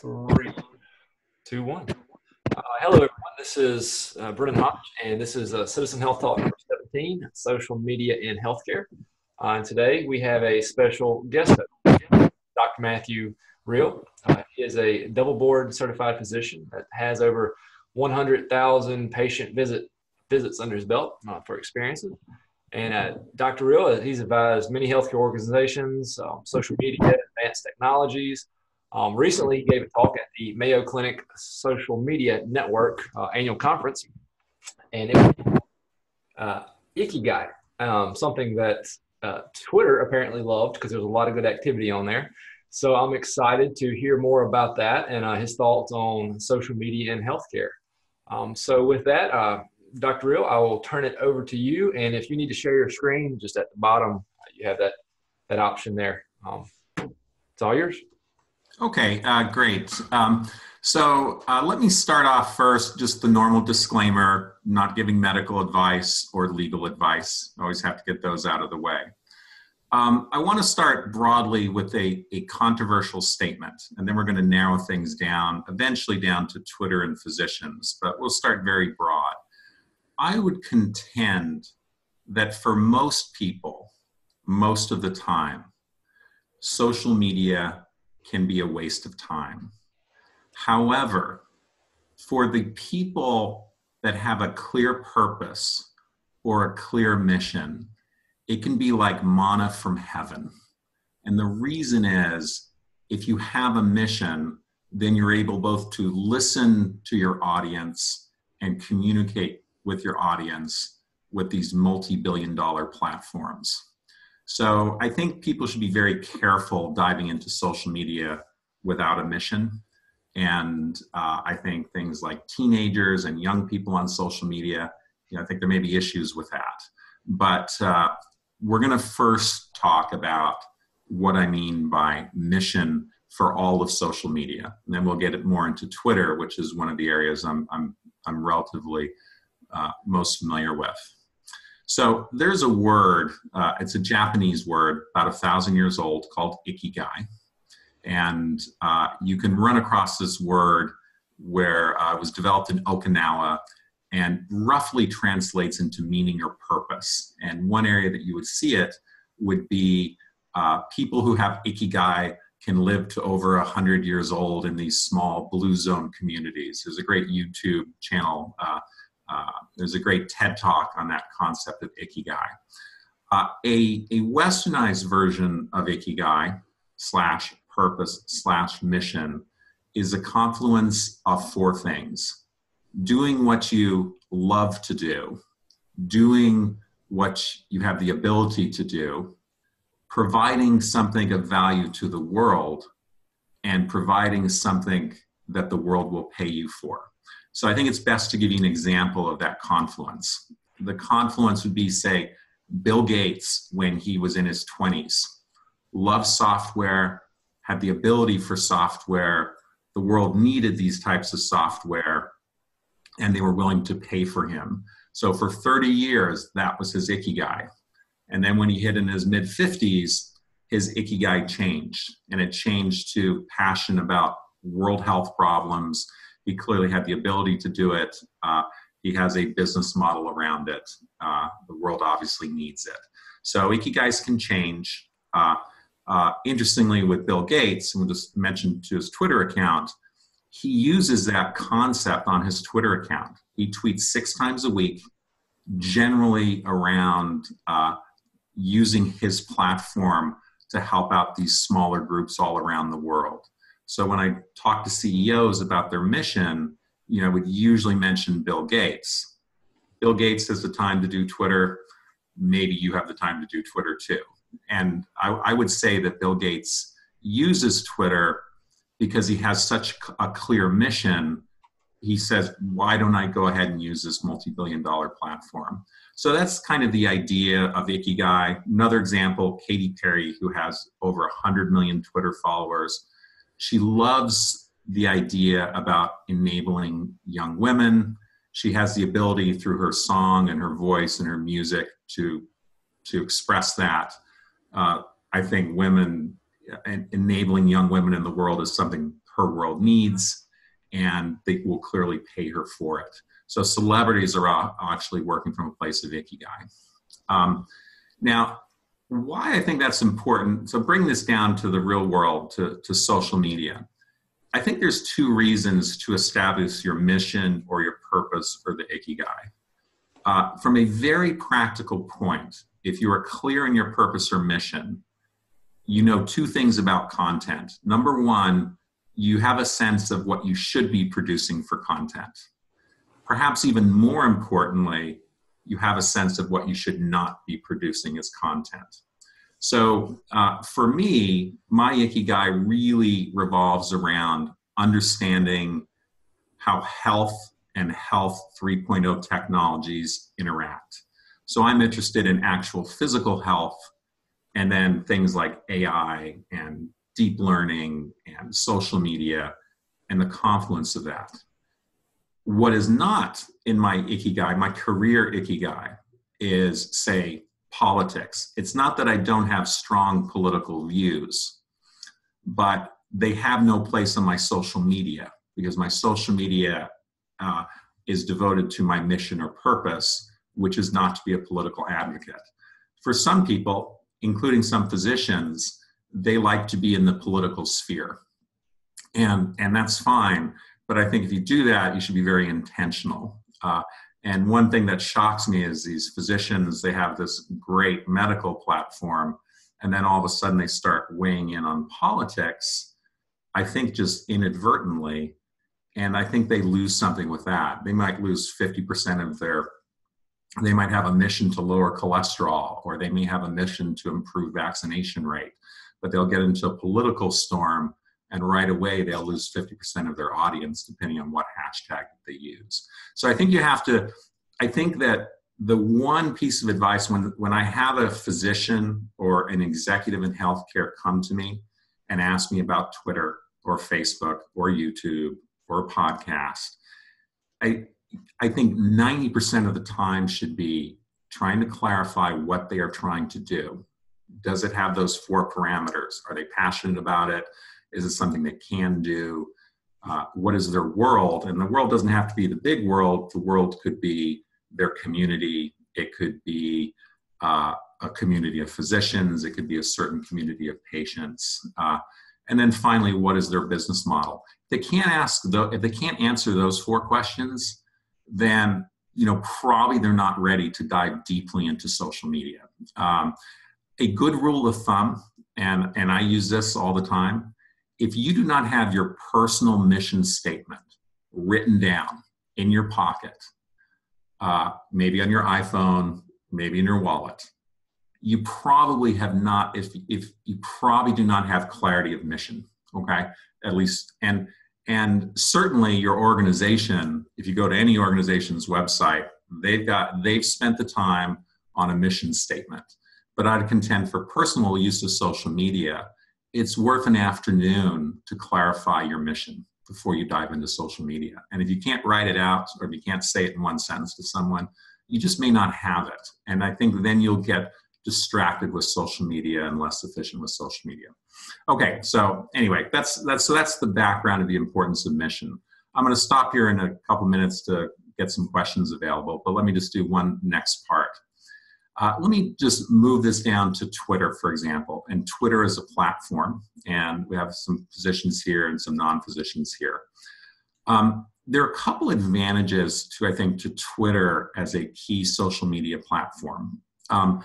three, two, one. Uh, hello, everyone. This is uh, Brennan Hodge, and this is uh, Citizen Health Talk number 17 Social Media in Healthcare. Uh, and today we have a special guest, Dr. Matthew Rehrl. Uh, he is a double board certified physician that has over 100,000 patient visit visits under his belt uh, for experiences. And uh, Dr. Rehrl, he's advised many healthcare organizations, um, social media, advanced technologies, um, recently, he gave a talk at the Mayo Clinic Social Media Network uh, annual conference, and it was uh, Ikigai, um, something that uh, Twitter apparently loved because there's a lot of good activity on there. So I'm excited to hear more about that and uh, his thoughts on social media and healthcare. Um, so with that, uh, Dr. Rehrl, I will turn it over to you. And if you need to share your screen, just at the bottom, you have that that option there. Um, it's all yours. Okay, uh, great. Um, so uh, let me start off first, just the normal disclaimer, not giving medical advice or legal advice. Always have to get those out of the way. Um, I want to start broadly with a, a controversial statement, and then we're going to narrow things down, eventually down to Twitter and physicians, but we'll start very broad. I would contend that for most people, most of the time, social media can be a waste of time. However, for the people that have a clear purpose or a clear mission, it can be like manna from heaven. And the reason is if you have a mission, then you're able both to listen to your audience and communicate with your audience with these multi billion dollar platforms. So I think people should be very careful diving into social media without a mission. And uh, I think things like teenagers and young people on social media, you know, I think there may be issues with that. But uh, we're going to first talk about what I mean by mission for all of social media. And then we'll get it more into Twitter, which is one of the areas I'm, I'm, I'm relatively uh, most familiar with. So there's a word, uh, it's a Japanese word, about a thousand years old, called ikigai. And uh, you can run across this word where uh, it was developed in Okinawa and roughly translates into meaning or purpose. And one area that you would see it would be uh, people who have ikigai can live to over 100 years old in these small blue zone communities. There's a great YouTube channel uh, there's a great TED talk on that concept of ikigai. Uh, a, a westernized version of ikigai slash purpose slash mission is a confluence of four things doing what you love to do, doing what you have the ability to do, providing something of value to the world, and providing something that the world will pay you for. So I think it's best to give you an example of that confluence. The confluence would be, say, Bill Gates when he was in his 20s, loved software, had the ability for software. The world needed these types of software, and they were willing to pay for him. So for 30 years, that was his ikigai. And then when he hit in his mid 50s, his ikigai changed, and it changed to passion about world health problems he clearly had the ability to do it. Uh, he has a business model around it. Uh, the world obviously needs it. So ikigais can change. Uh, uh, interestingly, with Bill Gates, and we'll just mention to his Twitter account, he uses that concept on his Twitter account. He tweets six times a week, generally around uh, using his platform to help out these smaller groups all around the world. So when I talk to CEOs about their mission, you know, I would usually mention Bill Gates. Bill Gates has the time to do Twitter. Maybe you have the time to do Twitter too. And I, I would say that Bill Gates uses Twitter because he has such a clear mission. He says, why don't I go ahead and use this multi billion dollar platform? So that's kind of the idea of Ikigai. Another example, Katy Perry, who has over 100 million Twitter followers she loves the idea about enabling young women. She has the ability through her song and her voice and her music to to express that. Uh, I think women enabling young women in the world is something her world needs, and they will clearly pay her for it. So celebrities are actually working from a place of ikigai. Um, now, why I think that's important, so bring this down to the real world, to, to social media. I think there's two reasons to establish your mission or your purpose or the ikigai. Uh, from a very practical point, if you are clear in your purpose or mission, you know two things about content. Number one, you have a sense of what you should be producing for content. Perhaps even more importantly, you have a sense of what you should not be producing as content. So uh, for me, my Ikigai really revolves around understanding how health and health 3.0 technologies interact. So I'm interested in actual physical health and then things like AI and deep learning and social media and the confluence of that. What is not in my ikigai, my career ikigai, is say politics. It's not that I don't have strong political views, but they have no place on my social media because my social media uh, is devoted to my mission or purpose, which is not to be a political advocate. For some people, including some physicians, they like to be in the political sphere. And, and that's fine. But I think if you do that, you should be very intentional. Uh, and one thing that shocks me is these physicians, they have this great medical platform, and then all of a sudden they start weighing in on politics, I think just inadvertently. And I think they lose something with that. They might lose 50% of their they might have a mission to lower cholesterol or they may have a mission to improve vaccination rate but they'll get into a political storm and right away they'll lose 50% of their audience depending on what hashtag they use so i think you have to i think that the one piece of advice when, when i have a physician or an executive in healthcare come to me and ask me about twitter or facebook or youtube or podcast i I think 90% of the time should be trying to clarify what they are trying to do. Does it have those four parameters? Are they passionate about it? Is it something they can do? Uh, what is their world? And the world doesn't have to be the big world. The world could be their community. It could be uh, a community of physicians. It could be a certain community of patients. Uh, and then finally, what is their business model? If they can't ask, the, if they can't answer those four questions, then you know probably they're not ready to dive deeply into social media. Um, a good rule of thumb, and and I use this all the time. If you do not have your personal mission statement written down in your pocket, uh, maybe on your iPhone, maybe in your wallet, you probably have not. If if you probably do not have clarity of mission, okay, at least and and certainly your organization if you go to any organization's website they've got they've spent the time on a mission statement but i'd contend for personal use of social media it's worth an afternoon to clarify your mission before you dive into social media and if you can't write it out or if you can't say it in one sentence to someone you just may not have it and i think then you'll get distracted with social media and less efficient with social media. Okay, so anyway, that's that's so that's the background of the importance of mission. I'm going to stop here in a couple minutes to get some questions available, but let me just do one next part. Uh, let me just move this down to Twitter, for example. And Twitter is a platform, and we have some physicians here and some non-physicians here. Um, there are a couple advantages to, I think, to Twitter as a key social media platform. Um,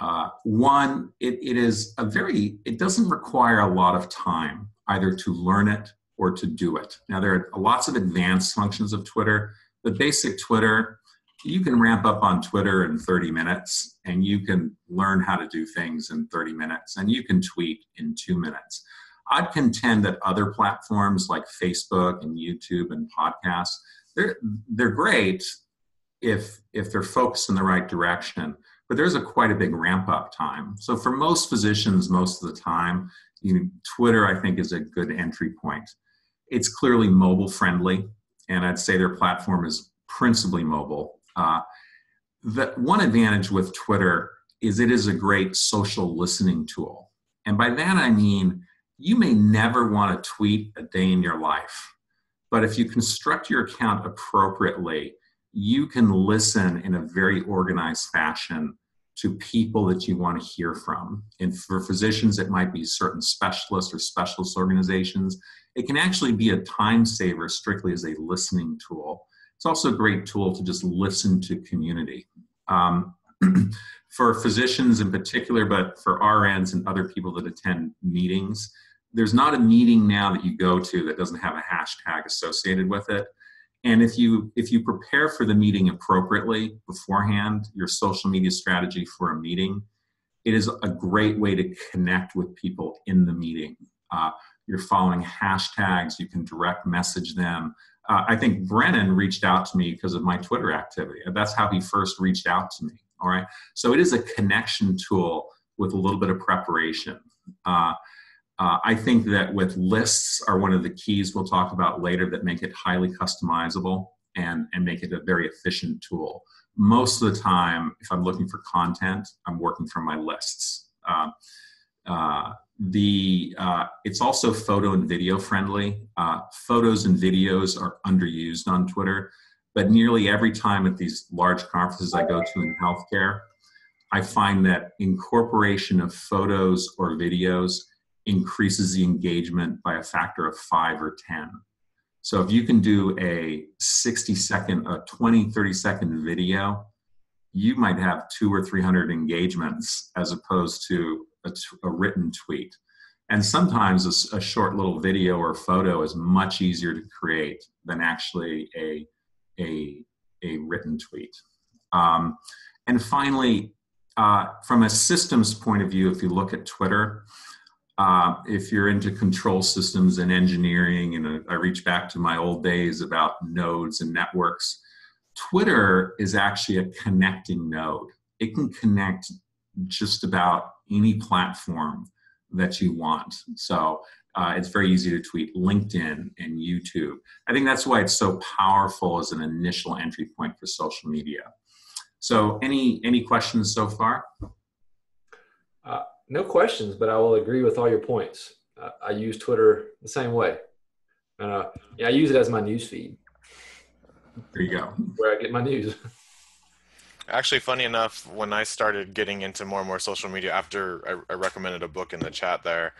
uh, one, it, it is a very, it doesn't require a lot of time either to learn it or to do it. Now, there are lots of advanced functions of Twitter, but basic Twitter, you can ramp up on Twitter in 30 minutes and you can learn how to do things in 30 minutes and you can tweet in two minutes. I'd contend that other platforms like Facebook and YouTube and podcasts, they're, they're great if, if they're focused in the right direction but there's a quite a big ramp up time. So for most physicians, most of the time, you know, Twitter I think is a good entry point. It's clearly mobile friendly, and I'd say their platform is principally mobile. Uh, the one advantage with Twitter is it is a great social listening tool, and by that I mean you may never want to tweet a day in your life. But if you construct your account appropriately, you can listen in a very organized fashion to people that you want to hear from. And for physicians, it might be certain specialists or specialist organizations. It can actually be a time saver strictly as a listening tool. It's also a great tool to just listen to community. Um, for physicians in particular, but for RNs and other people that attend meetings, there's not a meeting now that you go to that doesn't have a hashtag associated with it. And if you if you prepare for the meeting appropriately beforehand, your social media strategy for a meeting, it is a great way to connect with people in the meeting. Uh, you're following hashtags, you can direct message them. Uh, I think Brennan reached out to me because of my Twitter activity. That's how he first reached out to me. All right. So it is a connection tool with a little bit of preparation. Uh, uh, I think that with lists are one of the keys we'll talk about later that make it highly customizable and, and make it a very efficient tool. Most of the time, if I'm looking for content, I'm working from my lists. Uh, uh, the uh, it's also photo and video friendly. Uh, photos and videos are underused on Twitter, but nearly every time at these large conferences I go to in healthcare, I find that incorporation of photos or videos increases the engagement by a factor of five or 10. So if you can do a 60 second, a 20, 30 second video, you might have two or 300 engagements as opposed to a, a written tweet. And sometimes a, a, short little video or photo is much easier to create than actually a, a, a written tweet. Um, and finally, uh, from a systems point of view, if you look at Twitter, uh, if you're into control systems and engineering, and I reach back to my old days about nodes and networks, Twitter is actually a connecting node. It can connect just about any platform that you want. So uh, it's very easy to tweet LinkedIn and YouTube. I think that's why it's so powerful as an initial entry point for social media. So any any questions so far? Uh, no questions, but I will agree with all your points. Uh, I use Twitter the same way. Uh, yeah, I use it as my news feed. There you go. Where I get my news. Actually, funny enough, when I started getting into more and more social media after I, I recommended a book in the chat there,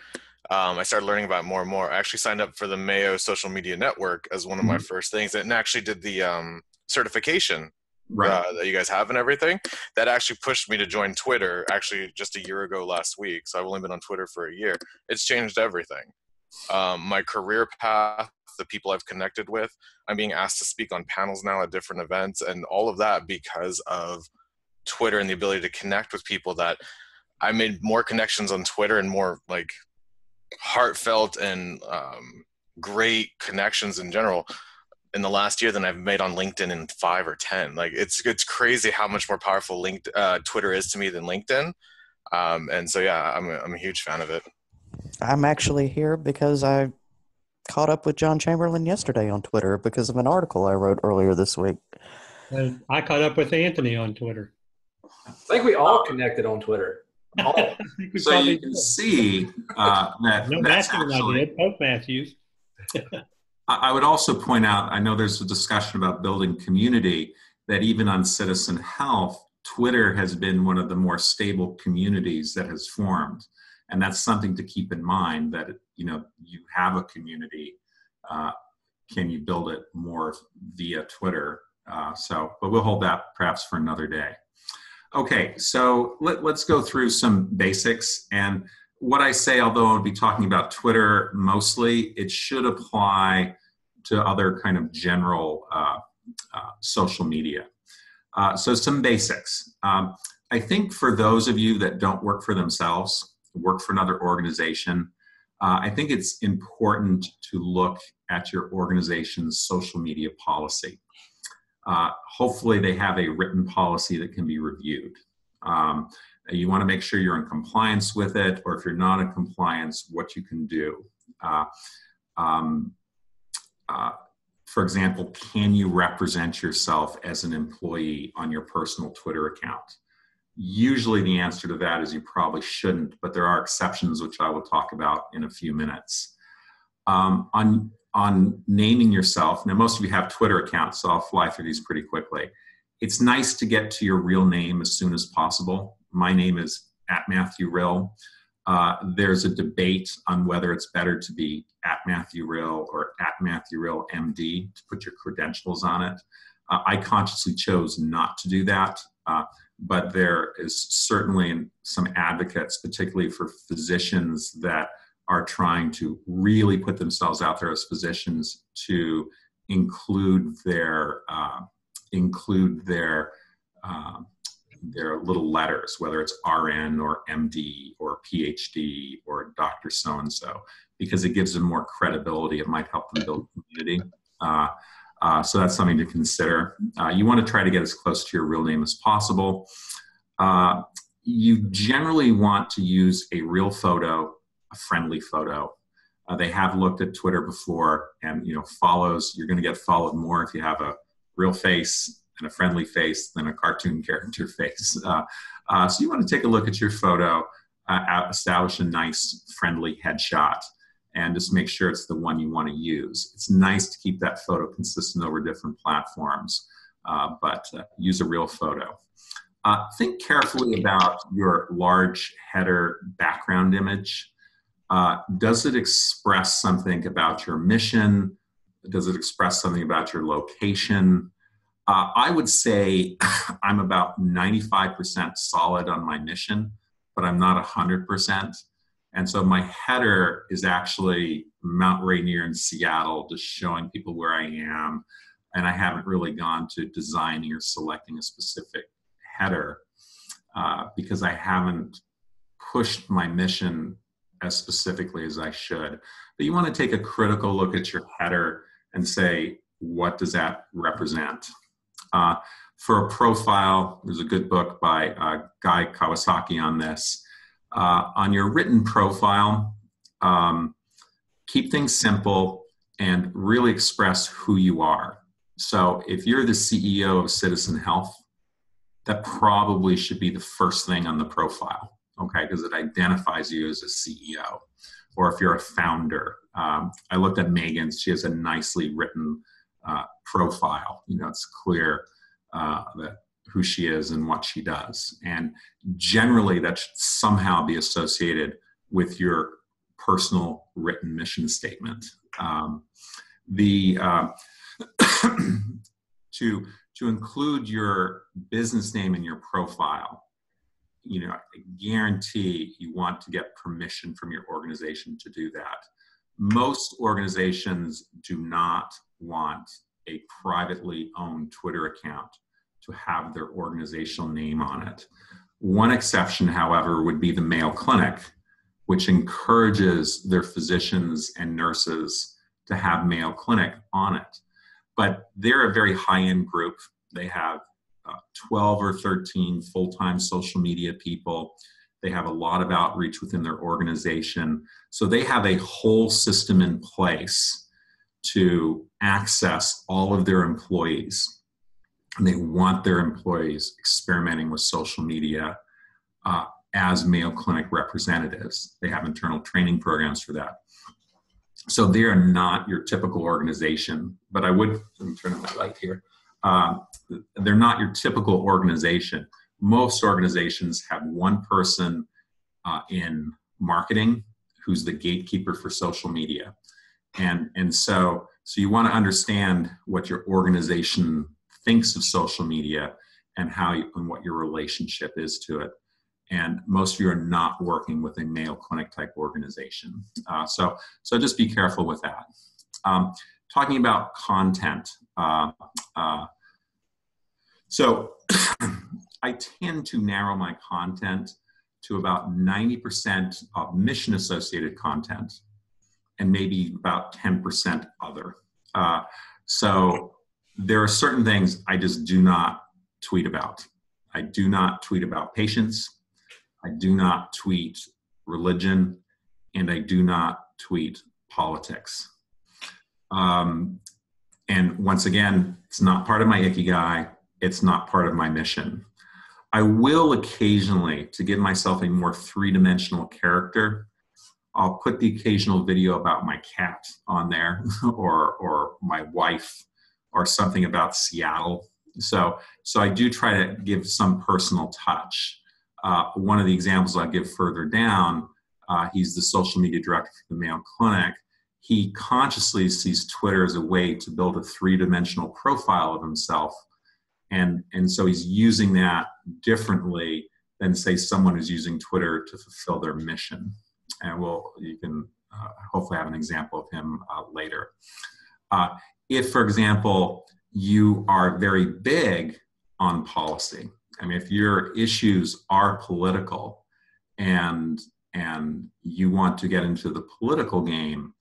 um, I started learning about more and more. I actually signed up for the Mayo Social Media Network as one of my mm-hmm. first things, and actually did the um, certification right. uh, that you guys have and everything. That actually pushed me to join Twitter. Actually, just a year ago last week. So I've only been on Twitter for a year. It's changed everything. Um, my career path, the people I've connected with. I'm being asked to speak on panels now at different events, and all of that because of Twitter and the ability to connect with people. That I made more connections on Twitter and more like heartfelt and um, great connections in general in the last year than I've made on LinkedIn in five or ten. Like it's it's crazy how much more powerful linked uh, Twitter is to me than LinkedIn. Um, and so yeah, I'm a, I'm a huge fan of it. I'm actually here because I caught up with John Chamberlain yesterday on Twitter because of an article I wrote earlier this week. And I caught up with Anthony on Twitter. I think we all connected on Twitter. so you can did. see uh, that. No, Matthew actually, and I did. Both Matthews. I would also point out, I know there's a discussion about building community, that even on Citizen Health, Twitter has been one of the more stable communities that has formed. And that's something to keep in mind that, you know, you have a community. Uh, can you build it more via Twitter? Uh, so, but we'll hold that perhaps for another day. Okay, so let, let's go through some basics. And what I say, although I'll be talking about Twitter mostly, it should apply to other kind of general uh, uh, social media. Uh, so some basics. Um, I think for those of you that don't work for themselves, work for another organization, uh, I think it's important to look at your organization's social media policy. Uh, hopefully they have a written policy that can be reviewed. Um, you want to make sure you're in compliance with it, or if you're not in compliance, what you can do. Uh, um, uh, for example, can you represent yourself as an employee on your personal Twitter account? Usually, the answer to that is you probably shouldn't, but there are exceptions, which I will talk about in a few minutes. Um, on on naming yourself. Now, most of you have Twitter accounts, so I'll fly through these pretty quickly. It's nice to get to your real name as soon as possible. My name is at Matthew Rehrl. Uh, there's a debate on whether it's better to be at Matthew Rehrl or at Matthew Rehrl MD to put your credentials on it. Uh, I consciously chose not to do that, uh, but there is certainly some advocates, particularly for physicians that are trying to really put themselves out there as physicians to include their uh, include their uh, their little letters, whether it's RN or MD or PhD or Doctor so and so, because it gives them more credibility. It might help them build community. Uh, uh, so that's something to consider. Uh, you want to try to get as close to your real name as possible. Uh, you generally want to use a real photo, a friendly photo. Uh, they have looked at Twitter before, and you know follows. You're going to get followed more if you have a real face and a friendly face than a cartoon character face. Uh, uh, so you want to take a look at your photo, establish a nice, friendly headshot, and just make sure it's the one you want to use. It's nice to keep that photo consistent over different platforms, uh, but uh, use a real photo. Uh, think carefully about your large header background image. does it express something about your mission? Does it express something about your location? Uh, I would say I'm about 95% solid on my mission, but I'm not 100%. And so my header is actually Mount Rainier in Seattle, just showing people where I am. And I haven't really gone to designing or selecting a specific header uh, because I haven't pushed my mission as specifically as I should. But you want to take a critical look at your header and say, what does that represent? Uh, for a profile, there's a good book by uh, Guy Kawasaki on this. Uh, on your written profile, um, keep things simple and really express who you are. So if you're the CEO of Citizen Health, that probably should be the first thing on the profile, okay? Because it identifies you as a CEO. Or if you're a founder, um, I looked at Megan's, she has a nicely written uh, profile. You know, it's clear uh, that who she is and what she does. And generally, that should somehow be associated with your personal written mission statement. Um, the uh, to to include your business name in your profile. You know, I guarantee you want to get permission from your organization to do that. Most organizations do not want a privately owned Twitter account to have their organizational name on it. One exception, however, would be the Mayo Clinic, which encourages their physicians and nurses to have Mayo Clinic on it. But they're a very high end group. They have uh, 12 or 13 full time social media people. They have a lot of outreach within their organization. So they have a whole system in place to access all of their employees. And they want their employees experimenting with social media uh, as Mayo Clinic representatives. They have internal training programs for that. So they are not your typical organization, but I would, let me turn on my light here. Uh, they're not your typical organization. Most organizations have one person uh, in marketing who's the gatekeeper for social media and and so so you want to understand what your organization thinks of social media and how you, and what your relationship is to it. And most of you are not working with a Mayo Clinic type organization. Uh, so so just be careful with that. Um, talking about content uh, uh, so i tend to narrow my content to about 90% of mission associated content and maybe about 10% other. Uh, so there are certain things I just do not tweet about. I do not tweet about patients. I do not tweet religion, and I do not tweet politics. Um, and once again, it's not part of my ikigai. It's not part of my mission. I will occasionally, to give myself a more three dimensional character, I'll put the occasional video about my cat on there or, or my wife or something about Seattle. So, so I do try to give some personal touch. Uh, one of the examples I'll give further down, uh, he's the social media director for the Mayo Clinic. He consciously sees Twitter as a way to build a three dimensional profile of himself. And, and so he's using that differently than, say, someone who's using Twitter to fulfill their mission. And we'll, you can uh, hopefully have an example of him uh, later. If, for example, you are very big on policy, I mean, if your issues are political and and you want to get into the political game,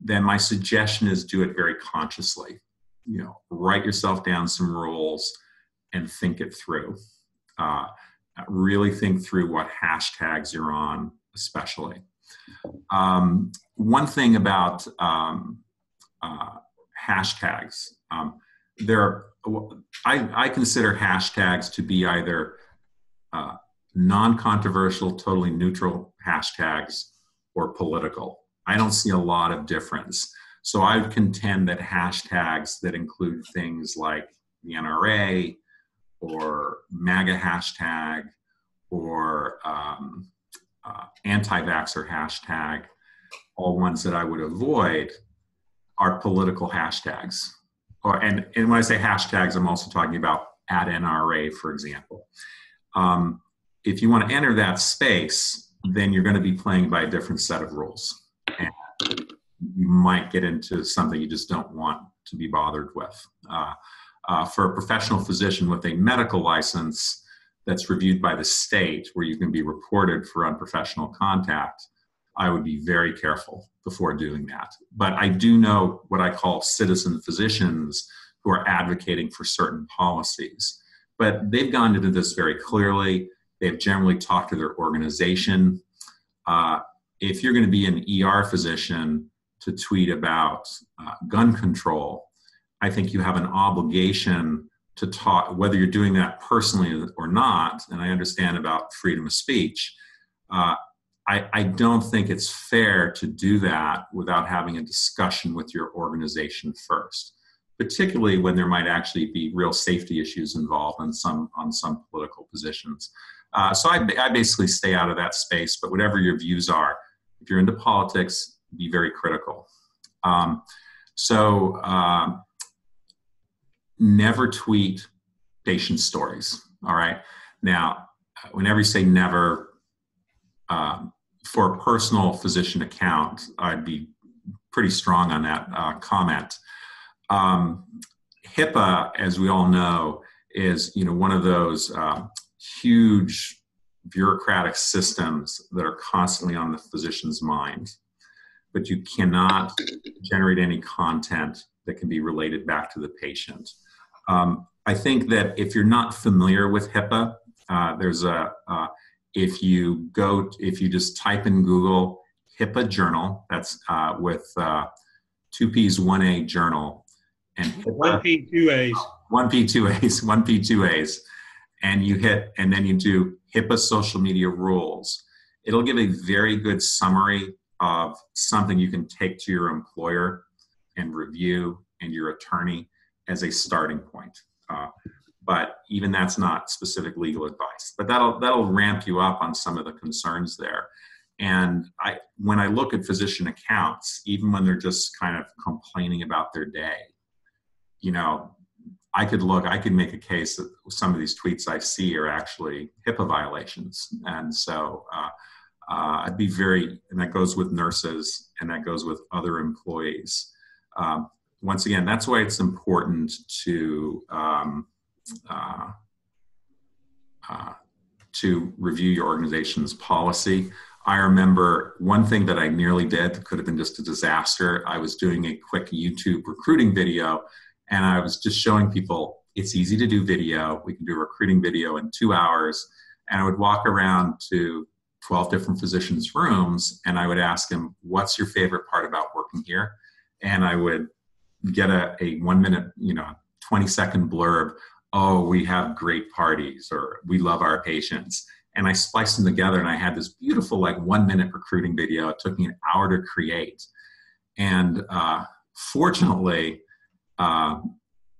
then my suggestion is do it very consciously. You know, write yourself down some rules and think it through. Uh, really think through what hashtags you're on, especially. Um, one thing about um, uh, hashtags, um, there are, I, I, consider hashtags to be either uh, non-controversial, totally neutral hashtags or political. I don't see a lot of difference. So I would contend that hashtags that include things like the NRA or MAGA hashtag or um, uh, anti-vaxxer hashtag, all ones that I would avoid are political hashtags. Or, and, and when I say hashtags, I'm also talking about at NRA, for example. Um, if you want to enter that space, then you're going to be playing by a different set of rules. And you might get into something you just don't want to be bothered with. Uh, uh, for a professional physician with a medical license that's reviewed by the state, where you can be reported for unprofessional contact, I would be very careful before doing that. But I do know what I call citizen physicians who are advocating for certain policies. But they've gone into this very clearly. They've generally talked to their organization. Uh, if you're going to be an ER physician to tweet about uh, gun control, I think you have an obligation to talk, whether you're doing that personally or not. And I understand about freedom of speech. Uh, I, I don't think it's fair to do that without having a discussion with your organization first, particularly when there might actually be real safety issues involved on some on some political positions. Uh, so I, I basically stay out of that space. But whatever your views are, if you're into politics, be very critical. Um, so uh, never tweet patient stories. All right. Now, whenever you say never, um, for a personal physician account, I'd be pretty strong on that uh, comment. Um, HIPAA, as we all know, is you know one of those uh, huge bureaucratic systems that are constantly on the physician's mind. But you cannot generate any content that can be related back to the patient. Um, I think that if you're not familiar with HIPAA, uh, there's a uh, if you go if you just type in Google HIPAA journal, that's uh, with uh, two P's, one A journal, and HIPAA, one P, two A's, one P, two A's, one P, two A's, and you hit and then you do HIPAA social media rules. It'll give a very good summary of something you can take to your employer and review and your attorney as a starting point. Uh, but even that's not specific legal advice. But that'll that'll ramp you up on some of the concerns there. And I, when I look at physician accounts, even when they're just kind of complaining about their day, you know, I could look, I could make a case that some of these tweets I see are actually HIPAA violations. And so uh, uh, I'd be very, and that goes with nurses and that goes with other employees. Um, once again, that's why it's important to um, uh, uh, to review your organization's policy. I remember one thing that I nearly did that could have been just a disaster. I was doing a quick YouTube recruiting video, and I was just showing people it's easy to do video. We can do a recruiting video in two hours. And I would walk around to 12 different physicians' rooms and I would ask them, What's your favorite part about working here? And I would get a, a one minute, you know, 20 second blurb oh, we have great parties or we love our patients. And I spliced them together and I had this beautiful, like one minute recruiting video. It took me an hour to create. And uh, fortunately, uh,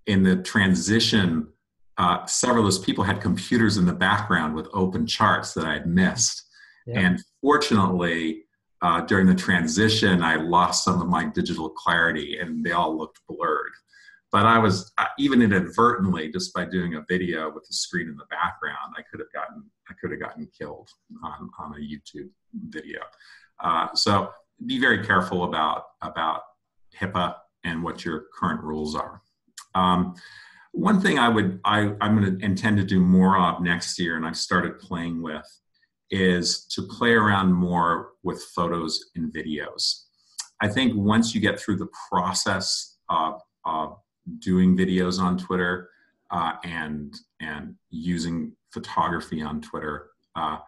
in the transition, uh, several of those people had computers in the background with open charts that I had missed. Yeah. And fortunately, uh, during the transition, I lost some of my digital clarity and they all looked blurred. But I was even inadvertently, just by doing a video with the screen in the background, I could have gotten I could have gotten killed on, on a YouTube video. Uh, so be very careful about about HIPAA and what your current rules are. Um, one thing I would I, I'm going to intend to do more of next year, and I've started playing with, is to play around more with photos and videos. I think once you get through the process of, of doing videos on Twitter uh, and and using photography on Twitter, uh,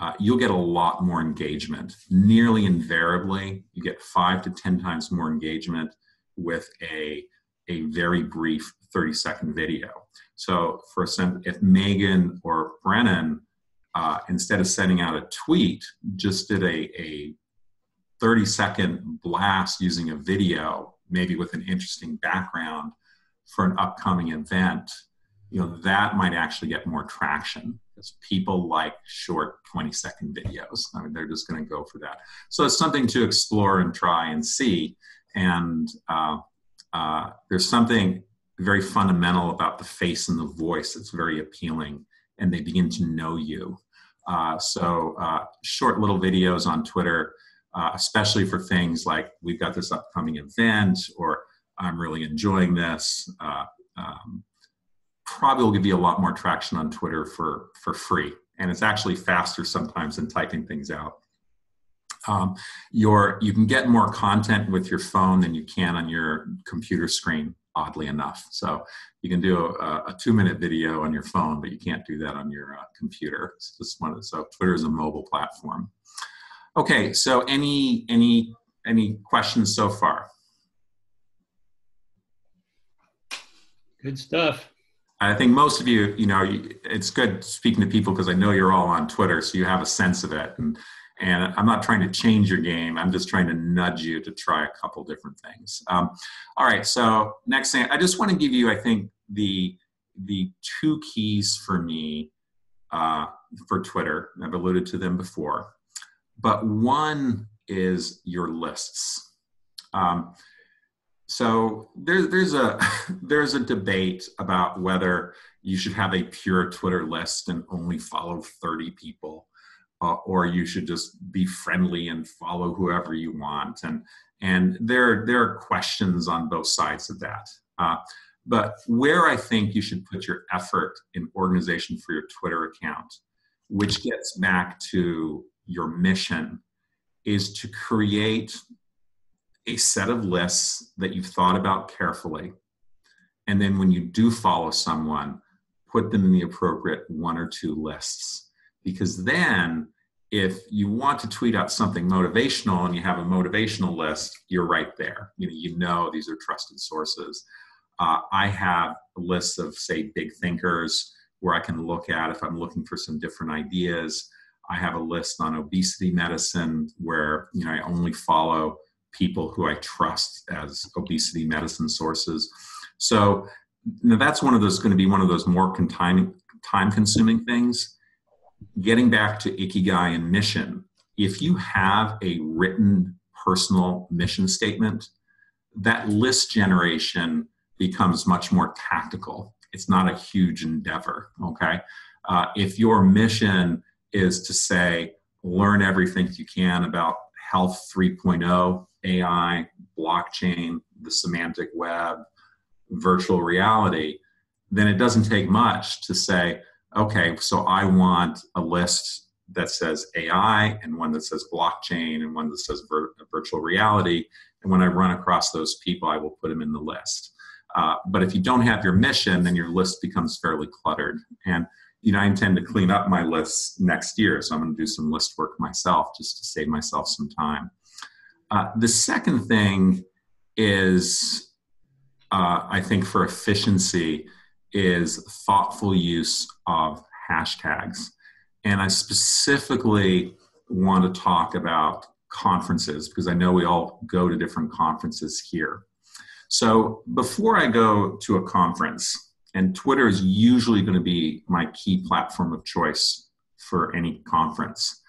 uh, you'll get a lot more engagement. Nearly invariably, you get five to ten times more engagement with a a very brief 30 second video. So, for example, if Megan or Brennan uh, instead of sending out a tweet, just did a, a 30 second blast using a video, maybe with an interesting background for an upcoming event, you know, that might actually get more traction because people like short 20 second videos. I mean, they're just going to go for that. So it's something to explore and try and see. And uh, uh, there's something very fundamental about the face and the voice that's very appealing and they begin to know you uh, so uh, short little videos on Twitter, uh, especially for things like we've got this upcoming event or I'm really enjoying this. Uh, um, probably will give you a lot more traction on Twitter for for free, and it's actually faster sometimes than typing things out. Um, your you can get more content with your phone than you can on your computer screen oddly enough. So you can do a, a, two minute video on your phone, but you can't do that on your uh, computer. One so Twitter is a mobile platform. Okay, so any any any questions so far? Good stuff. I think most of you, you know, it's good speaking to people because I know you're all on Twitter, so you have a sense of it. And and I'm not trying to change your game. I'm just trying to nudge you to try a couple different things. Um, all right. So next thing, I just want to give you, I think the the two keys for me uh, for Twitter. I've alluded to them before, but one is your lists. Um, so there, there's a there's a debate about whether you should have a pure Twitter list and only follow 30 people uh, or you should just be friendly and follow whoever you want. And and there there are questions on both sides of that. Uh, but where I think you should put your effort in organization for your Twitter account, which gets back to your mission, is to create a set of lists that you've thought about carefully. And then when you do follow someone, put them in the appropriate one or two lists. Because then if you want to tweet out something motivational and you have a motivational list, you're right there. You know, you know these are trusted sources. Uh, I have lists of say big thinkers where I can look at if I'm looking for some different ideas. I have a list on obesity medicine where you know I only follow people who I trust as obesity medicine sources. So that's one of those going to be one of those more time time consuming things getting back to ikigai and mission, if you have a written personal mission statement, that list generation becomes much more tactical. It's not a huge endeavor, okay? Uh, if your mission is to say, learn everything you can about health 3.0, AI, blockchain, the semantic web, virtual reality, then it doesn't take much to say, okay, so I want a list that says AI and one that says blockchain and one that says vir- virtual reality. And when I run across those people, I will put them in the list. Uh, but if you don't have your mission, then your list becomes fairly cluttered. And you know, I intend to clean up my lists next year, so I'm going to do some list work myself just to save myself some time. Uh, the second thing is, uh, I think, for efficiency, is thoughtful use of hashtags. And I specifically want to talk about conferences because I know we all go to different conferences here. So before I go to a conference, and Twitter is usually going to be my key platform of choice for any conference.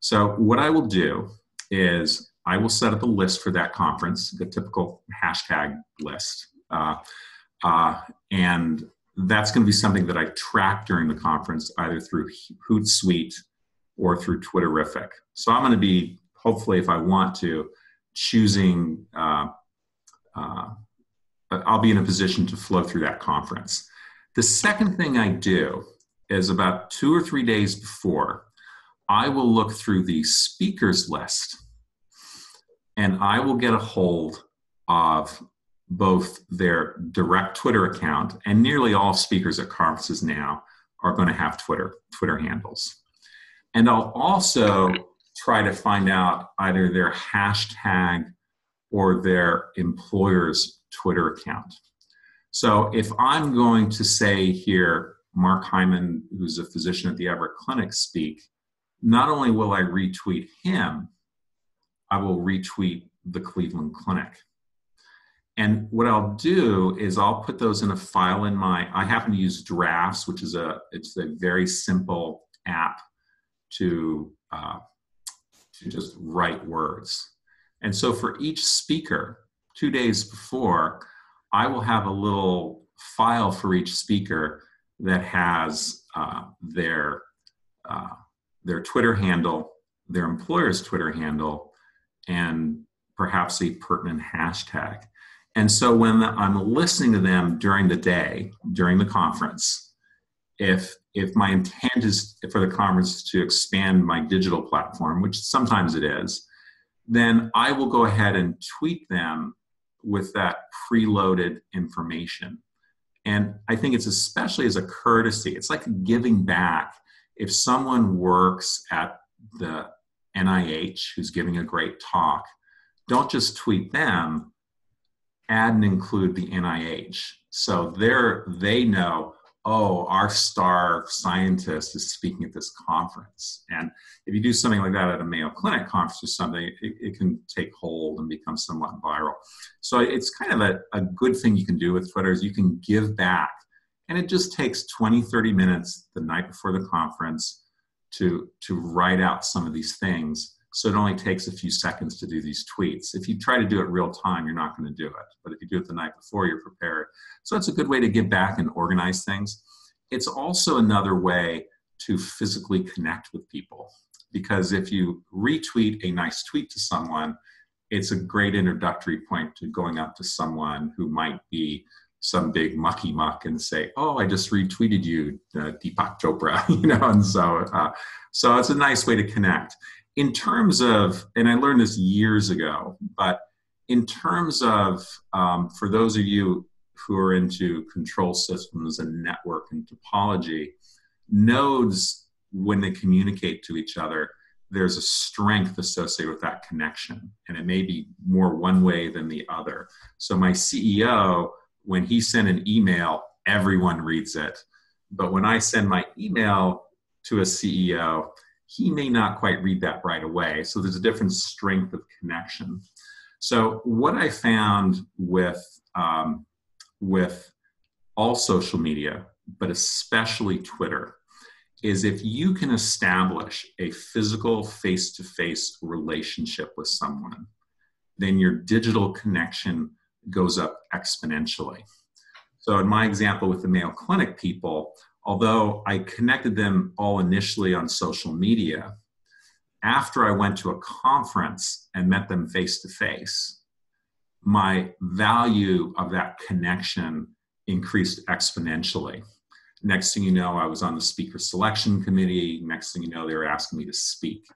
So what I will do is I will set up a list for that conference, the typical hashtag list. Uh, uh, and that's going to be something that I track during the conference, either through Hootsuite or through Twitterrific. So I'm going to be, hopefully, if I want to, choosing, uh, uh, Uh, I'll be in a position to flow through that conference. The second thing I do is about two or three days before, I will look through the speakers list and I will get a hold of both their direct Twitter account and nearly all speakers at conferences now are going to have Twitter Twitter handles. And I'll also try to find out either their hashtag or their employer's Twitter account. So if I'm going to say here, Mark Hyman, who's a physician at the Everett Clinic, speak, not only will I retweet him, I will retweet the Cleveland Clinic. And what I'll do is I'll put those in a file in my, I happen to use Drafts, which is a, it's a very simple app to, uh, to just write words. And so for each speaker, two days before, I will have a little file for each speaker that has uh, their, uh, their Twitter handle, their employer's Twitter handle, and perhaps a pertinent hashtag. And so when I'm listening to them during the day, during the conference, if if my intent is for the conference to expand my digital platform, which sometimes it is, then I will go ahead and tweet them with that preloaded information. And I think it's especially as a courtesy, it's like giving back. If someone works at the NIH who's giving a great talk, don't just tweet them, add and include the NIH. So they're, they know, oh, our star scientist is speaking at this conference. And if you do something like that at a Mayo Clinic conference or something, it, it can take hold and become somewhat viral. So it's kind of a, a good thing you can do with Twitter is you can give back. And it just takes 20, 30 minutes the night before the conference to, to write out some of these things so it only takes a few seconds to do these tweets. If you try to do it real time, you're not going to do it. But if you do it the night before, you're prepared. So it's a good way to give back and organize things. It's also another way to physically connect with people. Because if you retweet a nice tweet to someone, it's a great introductory point to going up to someone who might be some big mucky muck and say, "Oh, I just retweeted you, uh, Deepak Chopra," you know, and so uh, so it's a nice way to connect in terms of, and I learned this years ago, but in terms of, um, for those of you who are into control systems and network and topology, nodes, when they communicate to each other, there's a strength associated with that connection. And it may be more one way than the other. So my CEO, when he sent an email, everyone reads it. But when I send my email to a CEO, he may not quite read that right away. So there's a different strength of connection. So what I found with um, with all social media, but especially Twitter, is if you can establish a physical face-to-face relationship with someone, then your digital connection goes up exponentially. So in my example with the Mayo Clinic people, although I connected them all initially on social media, after I went to a conference and met them face to face, my value of that connection increased exponentially. Next thing you know, I was on the speaker selection committee. Next thing you know, they were asking me to speak.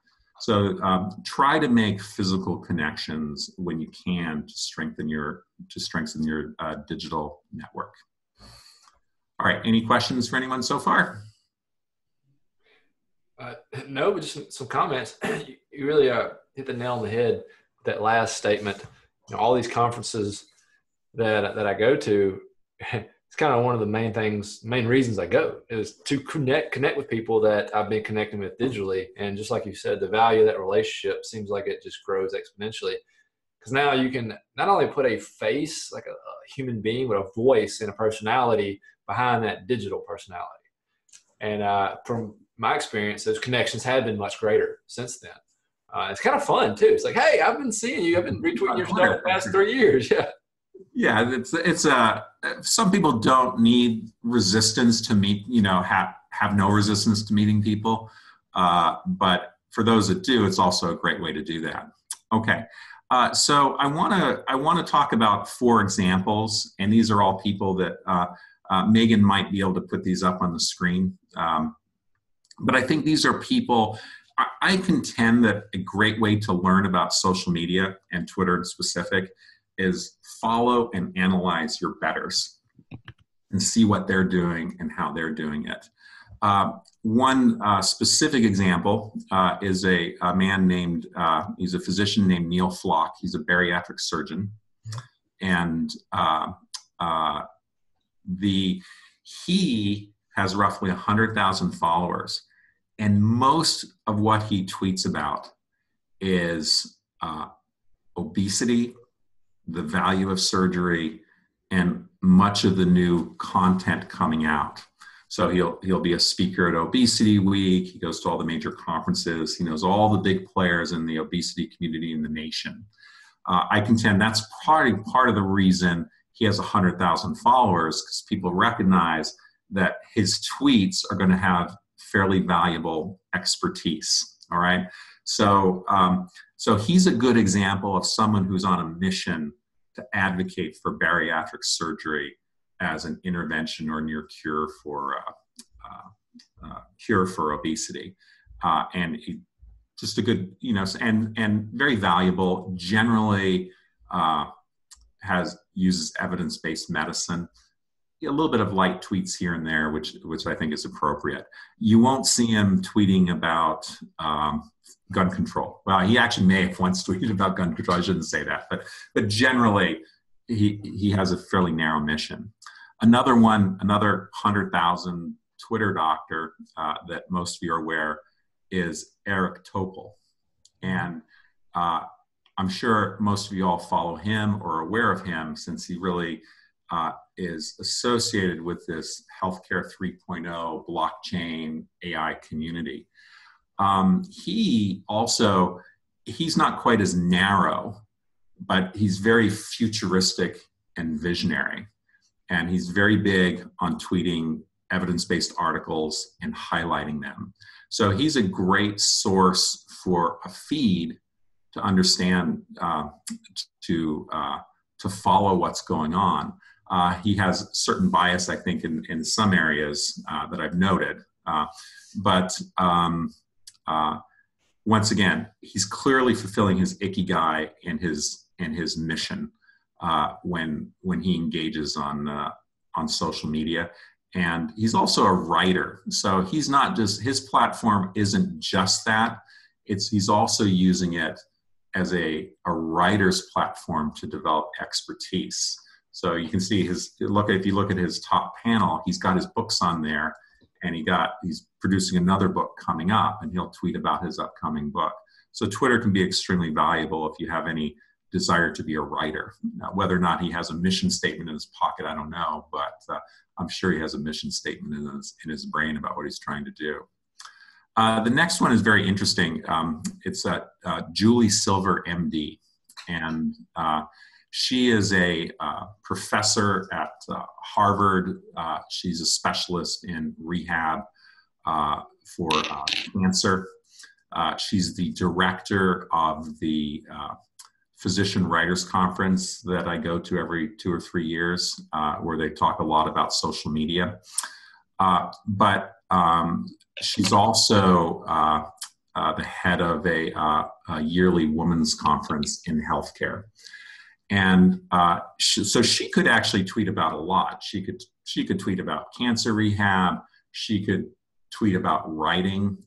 So um, try to make physical connections when you can to strengthen your to strengthen your uh, digital network. All right, any questions for anyone so far? Uh, no, but just some comments. you, really uh, hit the nail on the head with that last statement. You know, all these conferences that that I go to, it's kind of one of the main things, main reasons I go is to connect connect with people that I've been connecting with digitally. And just like you said, the value of that relationship seems like it just grows exponentially. Because now you can not only put a face, like a, a human being, but a voice and a personality behind that digital personality. And uh, from my experience, those connections have been much greater since then. Uh, it's kind of fun too. It's like, hey, I've been seeing you. I've been retweeting your stuff the past three years. Yeah. Yeah, it's it's a. Uh, some people don't need resistance to meet. You know, have have no resistance to meeting people, uh, but for those that do, it's also a great way to do that. Okay, uh, so I want to I want to talk about four examples, and these are all people that uh, uh, Megan might be able to put these up on the screen. Um, but I think these are people. I, I contend that a great way to learn about social media and Twitter in specific is follow and analyze your betters and see what they're doing and how they're doing it. Uh, one uh, specific example uh, is a, a, man named, uh, he's a physician named Neil Floch. He's a bariatric surgeon. And uh, the, he has roughly 100,000 followers. And most of what he tweets about is obesity the value of surgery, and much of the new content coming out. So he'll he'll be a speaker at Obesity Week. He goes to all the major conferences. He knows all the big players in the obesity community in the nation. Uh, I contend that's part part of the reason he has hundred thousand followers because people recognize that his tweets are going to have fairly valuable expertise. All right, so um, so he's a good example of someone who's on a mission to advocate for bariatric surgery as an intervention or near cure for uh, uh, uh, cure for obesity, and he, just a good you know and and very valuable. Generally, has uses evidence based medicine a little bit of light tweets here and there, which which I think is appropriate. You won't see him tweeting about um, gun control. Well, he actually may have once tweeted about gun control. I shouldn't say that, but but generally, he he has a fairly narrow mission. Another one, another hundred thousand Twitter doctor uh, that most of you are aware is Eric Topol, and uh, I'm sure most of you all follow him or are aware of him since he really uh, is associated with this healthcare 3.0 blockchain AI community. Um, he also, he's not quite as narrow, but he's very futuristic and visionary. And he's very big on tweeting evidence based articles and highlighting them. So he's a great source for a feed to understand, uh, to, uh, to follow what's going on. Uh, he has certain bias, I think, in, in some areas uh, that I've noted. Uh, but um, uh, once again, he's clearly fulfilling his ikigai and his and his mission uh, when when he engages on uh, on social media. And he's also a writer, so he's not just his platform isn't just that. It's he's also using it as a, a writer's platform to develop expertise. So you can see his look. If you look at his top panel, he's got his books on there, and he got he's producing another book coming up, and he'll tweet about his upcoming book. So Twitter can be extremely valuable if you have any desire to be a writer. Now, whether or not he has a mission statement in his pocket, I don't know, but uh, I'm sure he has a mission statement in his in his brain about what he's trying to do. Uh, the next one is very interesting. Um, it's uh, Julie Silver, MD, and uh, she is a uh, professor at uh, Harvard. She's a specialist in rehab for cancer. She's the director of the Physician Writers Conference that I go to every two or three years, uh, where they talk a lot about social media. Uh, but um, she's also uh, the head of a, a yearly women's conference in healthcare and uh, she, so she could actually tweet about a lot. She could she could tweet about cancer rehab. She could tweet about writing,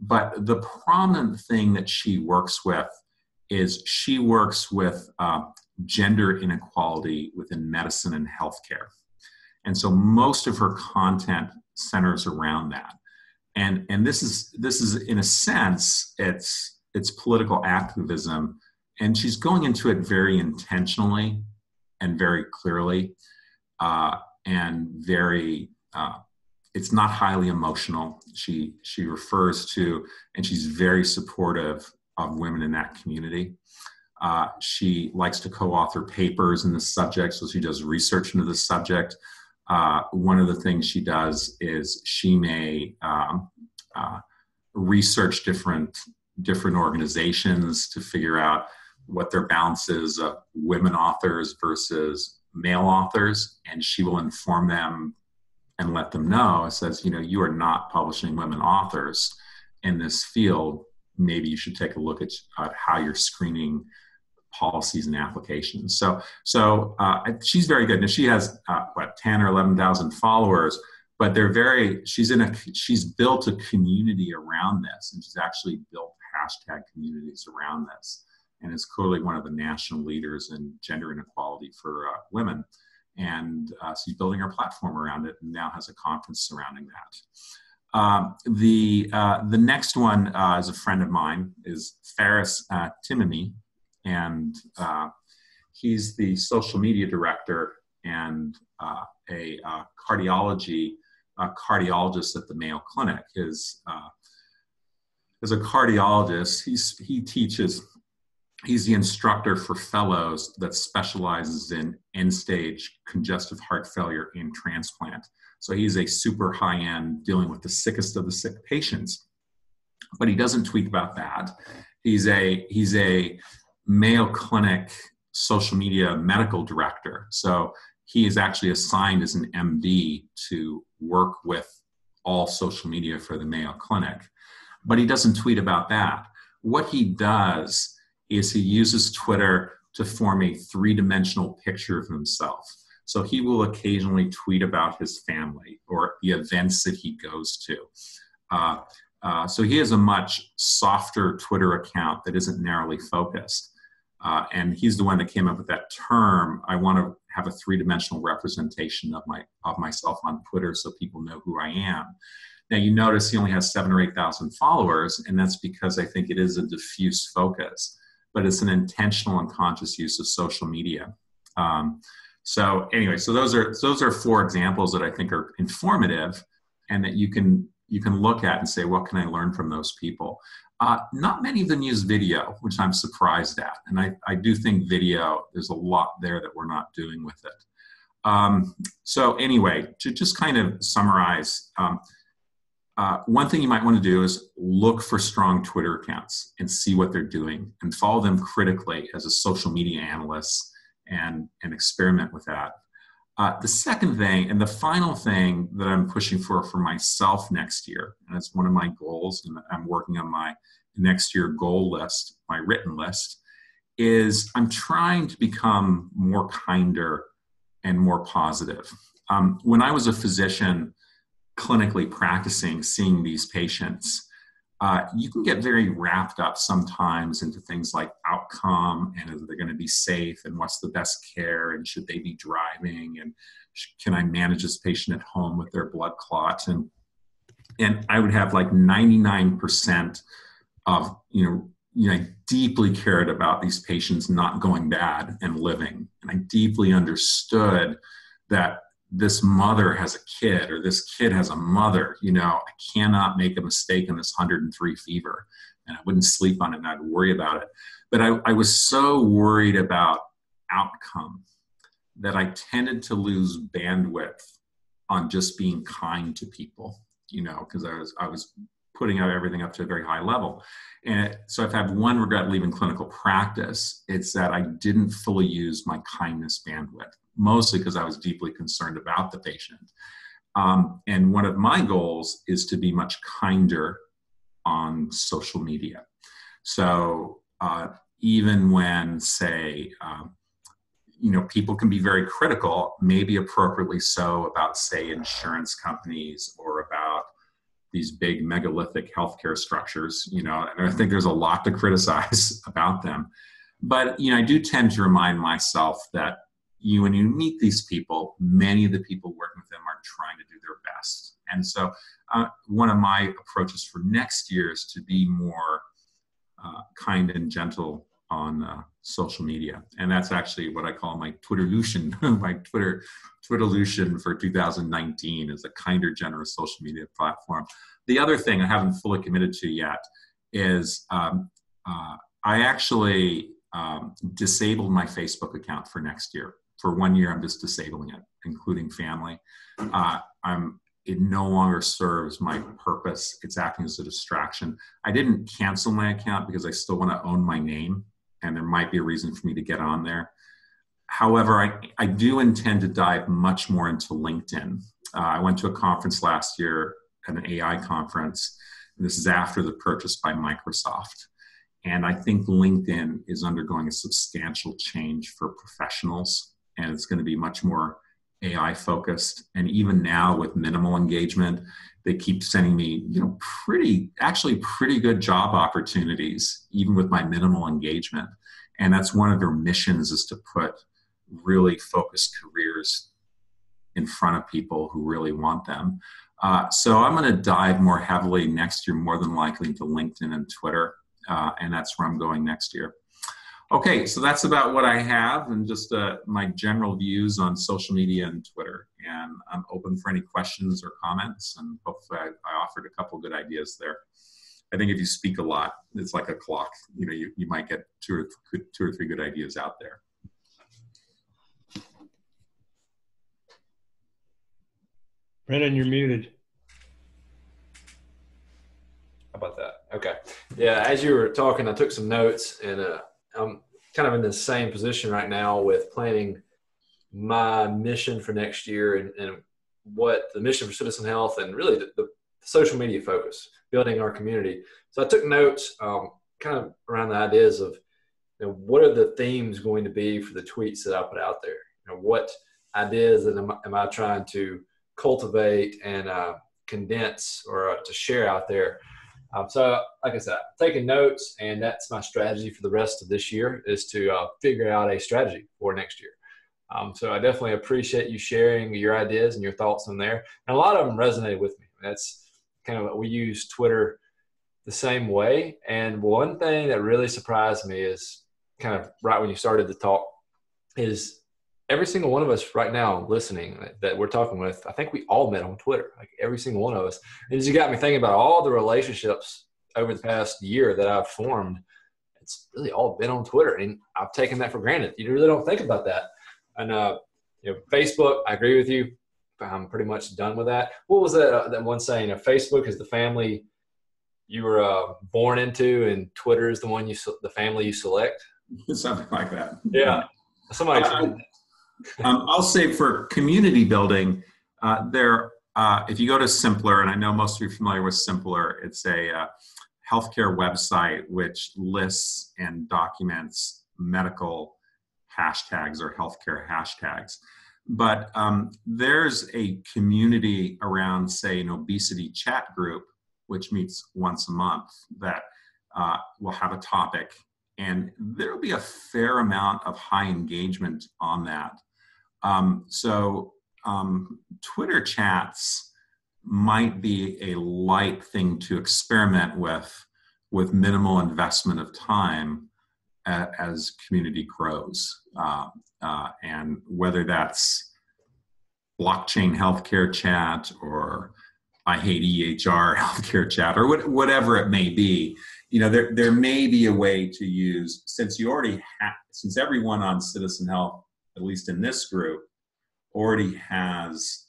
but the prominent thing that she works with is she works with uh, gender inequality within medicine and healthcare. And so most of her content centers around that. And, and this is this is in a sense it's it's political activism and she's going into it very intentionally and very clearly uh, and very uh, it's not highly emotional she she refers to and she's very supportive of women in that community uh, she likes to co-author papers in this subject so she does research into this subject uh, one of the things she does is she may um, uh, research different different organizations to figure out what their balance is of women authors versus male authors, and she will inform them and let them know. It says, you know, you are not publishing women authors in this field. Maybe you should take a look at, at how you're screening policies and applications. So, so uh, she's very good. Now she has uh, what ten or eleven thousand followers, but they're very. She's in a. She's built a community around this, and she's actually built hashtag communities around this and is clearly one of the national leaders in gender inequality for uh, women. And uh, she's building her platform around it and now has a conference surrounding that. Um, the, uh, the next one uh, is a friend of mine, is Farris uh, Timimi, and uh, he's the social media director and uh, a cardiology cardiologist at the Mayo Clinic. His as a cardiologist, he's, he teaches he's the instructor for fellows that specializes in end stage congestive heart failure and transplant. So he's a super high end dealing with the sickest of the sick patients. But he doesn't tweet about that. He's a he's a Mayo Clinic social media medical director. So he is actually assigned as an MD to work with all social media for the Mayo Clinic. But he doesn't tweet about that. What he does is he uses Twitter to form a three dimensional picture of himself. So he will occasionally tweet about his family or the events that he goes to. Uh, uh, so he has a much softer Twitter account that isn't narrowly focused. Uh, and he's the one that came up with that term. I want to have a three-dimensional representation of my of myself on Twitter so people know who I am. Now you notice he only has seven or eight thousand followers, and that's because I think it is a diffuse focus but it's an intentional and conscious use of social media. Um, so anyway, so those are those are four examples that I think are informative, and that you can you can look at and say, what can I learn from those people? Uh, not many of them use video, which I'm surprised at, and I, I do think video there's a lot there that we're not doing with it. Um, so anyway, to just kind of summarize, um, uh, one thing you might want to do is look for strong Twitter accounts and see what they're doing and follow them critically as a social media analyst and, and experiment with that. Uh, the second thing and the final thing that I'm pushing for for myself next year, and it's one of my goals, and I'm working on my next year goal list, my written list, is I'm trying to become more kinder and more positive. Um, when I was a physician, clinically practicing seeing these patients, uh, you can get very wrapped up sometimes into things like outcome and are they going to be safe and what's the best care and should they be driving and can I manage this patient at home with their blood clot and and I would have like 99% of you know you know I deeply cared about these patients not going bad and living. And I deeply understood that this mother has a kid or this kid has a mother you know i cannot make a mistake in this 103 fever. And i wouldn't sleep on it and i'd worry about it. But i, I was so worried about outcome that i tended to lose bandwidth on just being kind to people you know because i was i was putting out everything up to a very high level. And so if i have one regret leaving clinical practice it's that i didn't fully use my kindness bandwidth mostly because I was deeply concerned about the patient. Um, and one of my goals is to be much kinder on social media. So uh, even when, say, um, you know, people can be very critical, maybe appropriately so, about, say, insurance companies or about these big megalithic healthcare structures, you know, and I think there's a lot to criticize about them. But, you know, I do tend to remind myself that you when you meet these people, many of the people working with them are trying to do their best. And so, uh, one of my approaches for next year is to be more uh, kind and gentle on uh, social media, and that's actually what I call my Twitter Twitterlution, my Twitter Twitter Twitterlution for 2019 is a kinder, generous social media platform. The other thing I haven't fully committed to yet is um, uh, I actually um, disabled my Facebook account for next year. For one year, I'm just disabling it, including family. Uh, I'm it no longer serves my purpose. It's acting as a distraction. I didn't cancel my account because I still want to own my name, and there might be a reason for me to get on there. However, I, I do intend to dive much more into LinkedIn. Uh, I went to a conference last year, an AI conference. this is after the purchase by Microsoft. And I think LinkedIn is undergoing a substantial change for professionals, and it's going to be much more AI focused. And even now, with minimal engagement, they keep sending me, you know, pretty, actually pretty good job opportunities, even with my minimal engagement. And that's one of their missions is to put really focused careers in front of people who really want them. Uh, so I'm going to dive more heavily next year, more than likely, into LinkedIn and Twitter uh, and that's where I'm going next year. Okay, so that's about what I have and just uh, my general views on social media and Twitter. And I'm open for any questions or comments, and hopefully I, I offered a couple good ideas there. I think if you speak a lot, it's like a clock. You know, you, you might get two or, th- two or three good ideas out there. Brennan, you're muted. How about that? Okay. Yeah, as you were talking, I took some notes, and uh, I'm kind of in the same position right now with planning my mission for next year and, and what the mission for Citizen Health and really the, the, social media focus, building our community. So I took notes um, kind of around the ideas of you know, what are the themes going to be for the tweets that I put out there? You know, what ideas that am, am I trying to cultivate and uh, condense or uh, to share out there? Um, so, like I said, I'm taking notes, and that's my strategy for the rest of this year is to uh, figure out a strategy for next year. Um, so, I definitely appreciate you sharing your ideas and your thoughts on there. And a lot of them resonated with me. That's kind of we use Twitter the same way. And one thing that really surprised me is kind of right when you started the talk is every single one of us right now listening that we're talking with, I think we all met on Twitter, like every single one of us. And you got me thinking about all the relationships over the past year that I've formed. It's really all been on Twitter, and I've taken that for granted. You really don't think about that. And uh, you know, Facebook, I agree with you. I'm pretty much done with that. What was that? Uh, that one saying? Uh, Facebook is the family you were uh, born into, and Twitter is the one you the family you select. Something like that. Yeah. Somebody. Um, I'll say for community building, uh, there, uh, if you go to Symplur, and I know most of you are familiar with Symplur, it's a uh, healthcare website which lists and documents medical hashtags or healthcare hashtags. But um, there's a community around, say, an obesity chat group, which meets once a month, that uh, will have a topic and there will be a fair amount of high engagement on that. Um, so um, Twitter chats might be a light thing to experiment with, with minimal investment of time as community grows. Uh, uh, and whether that's blockchain healthcare chat or I hate EHR healthcare chat or what, whatever it may be, you know, there, there may be a way to use, since you already have, since everyone on Citizen Health at least in this group, already has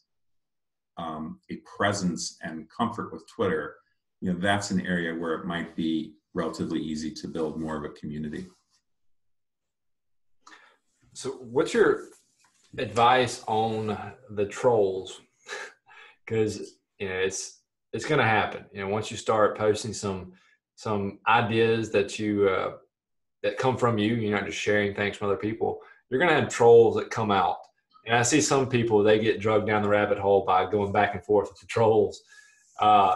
um, a presence and comfort with Twitter, you know, that's an area where it might be relatively easy to build more of a community. So, what's your advice on the trolls? Because you know it's it's going to happen. You know, once you start posting some some ideas that you uh, that come from you, you're not just sharing things from other people you're going to have trolls that come out. And I see some people, they get drugged down the rabbit hole by going back and forth with the trolls. Uh,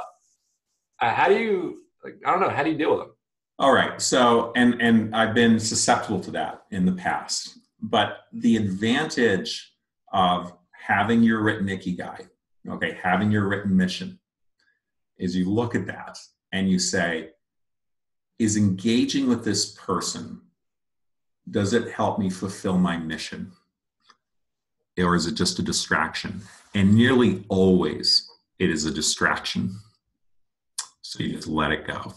uh, how do you, like, I don't know, how do you deal with them? All right. So, and, and I've been susceptible to that in the past. But the advantage of having your written ikigai okay, having your written mission, is you look at that and you say, is engaging with this person, does it help me fulfill my mission? Or is it just a distraction? And nearly always it is a distraction. So you just let it go.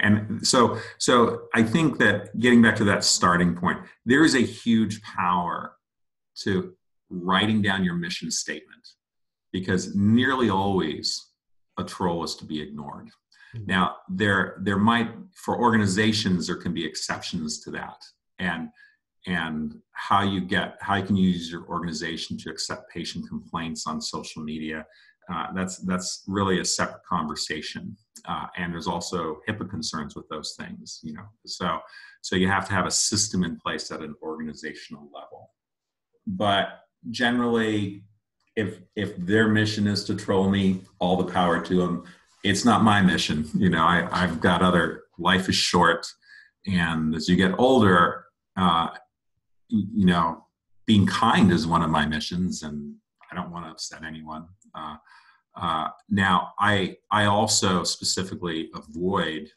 And so, so I think that getting back to that starting point, there is a huge power to writing down your mission statement because nearly always a troll is to be ignored. Mm-hmm. Now, there there might for organizations there can be exceptions to that, and and how you get how you can use your organization to accept patient complaints on social media. Uh, that's that's really a separate conversation, uh, and there's also HIPAA concerns with those things. You know, so so you have to have a system in place at an organizational level. But generally, if if their mission is to troll me, all the power to them. It's not my mission. You know, I, I've got other. Life is short, and as you get older, uh, you know, being kind is one of my missions, and I don't want to upset anyone. Uh, uh, now, I I also specifically avoid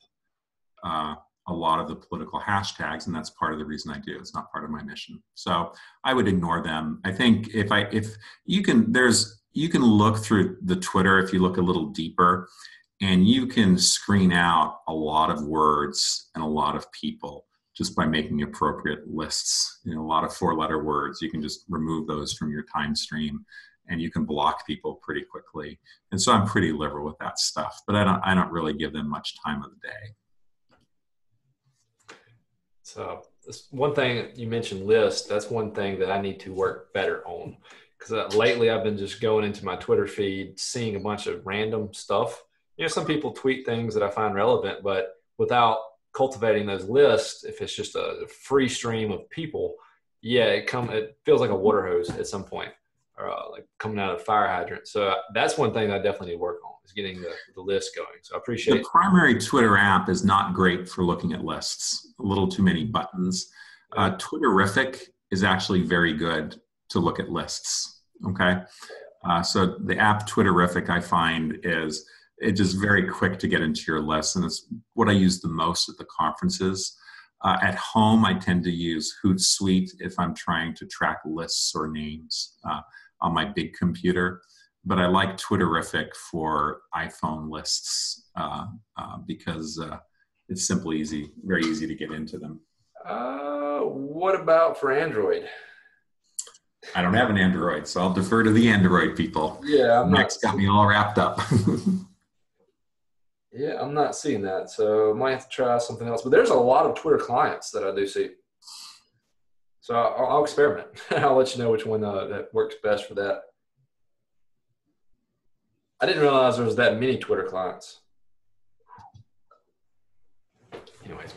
uh, a lot of the political hashtags, and that's part of the reason I do. It's not part of my mission, so I would ignore them. I think if I if you can, there's you can look through the Twitter if you look a little deeper, and you can screen out a lot of words and a lot of people just by making appropriate lists. You know, a lot of four-letter words. You can just remove those from your time stream and you can block people pretty quickly. And so I'm pretty liberal with that stuff, but I don't I don't really give them much time of the day. So this one thing you mentioned list. That's one thing that I need to work better on because uh, lately I've been just going into my Twitter feed, seeing a bunch of random stuff. You know, some people tweet things that I find relevant, but without cultivating those lists, if it's just a free stream of people, yeah, it come it feels like a water hose at some point, or uh, like coming out of a fire hydrant. So uh, that's one thing I definitely need to work on is getting the, the list going. So I appreciate the primary Twitter app is not great for looking at lists. A little too many buttons. Uh, Twitterrific is actually very good to look at lists. Okay, uh, so the app Twitterrific I find is it's just very quick to get into your list, and it's what I use the most at the conferences. Uh, at home, I tend to use Hootsuite if I'm trying to track lists or names uh, on my big computer but I like Twitterrific for iPhone lists uh, uh, because uh, it's simply easy, very easy to get into them. Uh, what about for Android? I don't have an Android, so I'll defer to the Android people. Yeah, Next got me all wrapped up. yeah, I'm not seeing that, so might have to try something else. But there's a lot of Twitter clients that I do see. So I'll, I'll experiment. I'll let you know which one uh, that works best for that. I didn't realize there was that many Twitter clients. Anyways.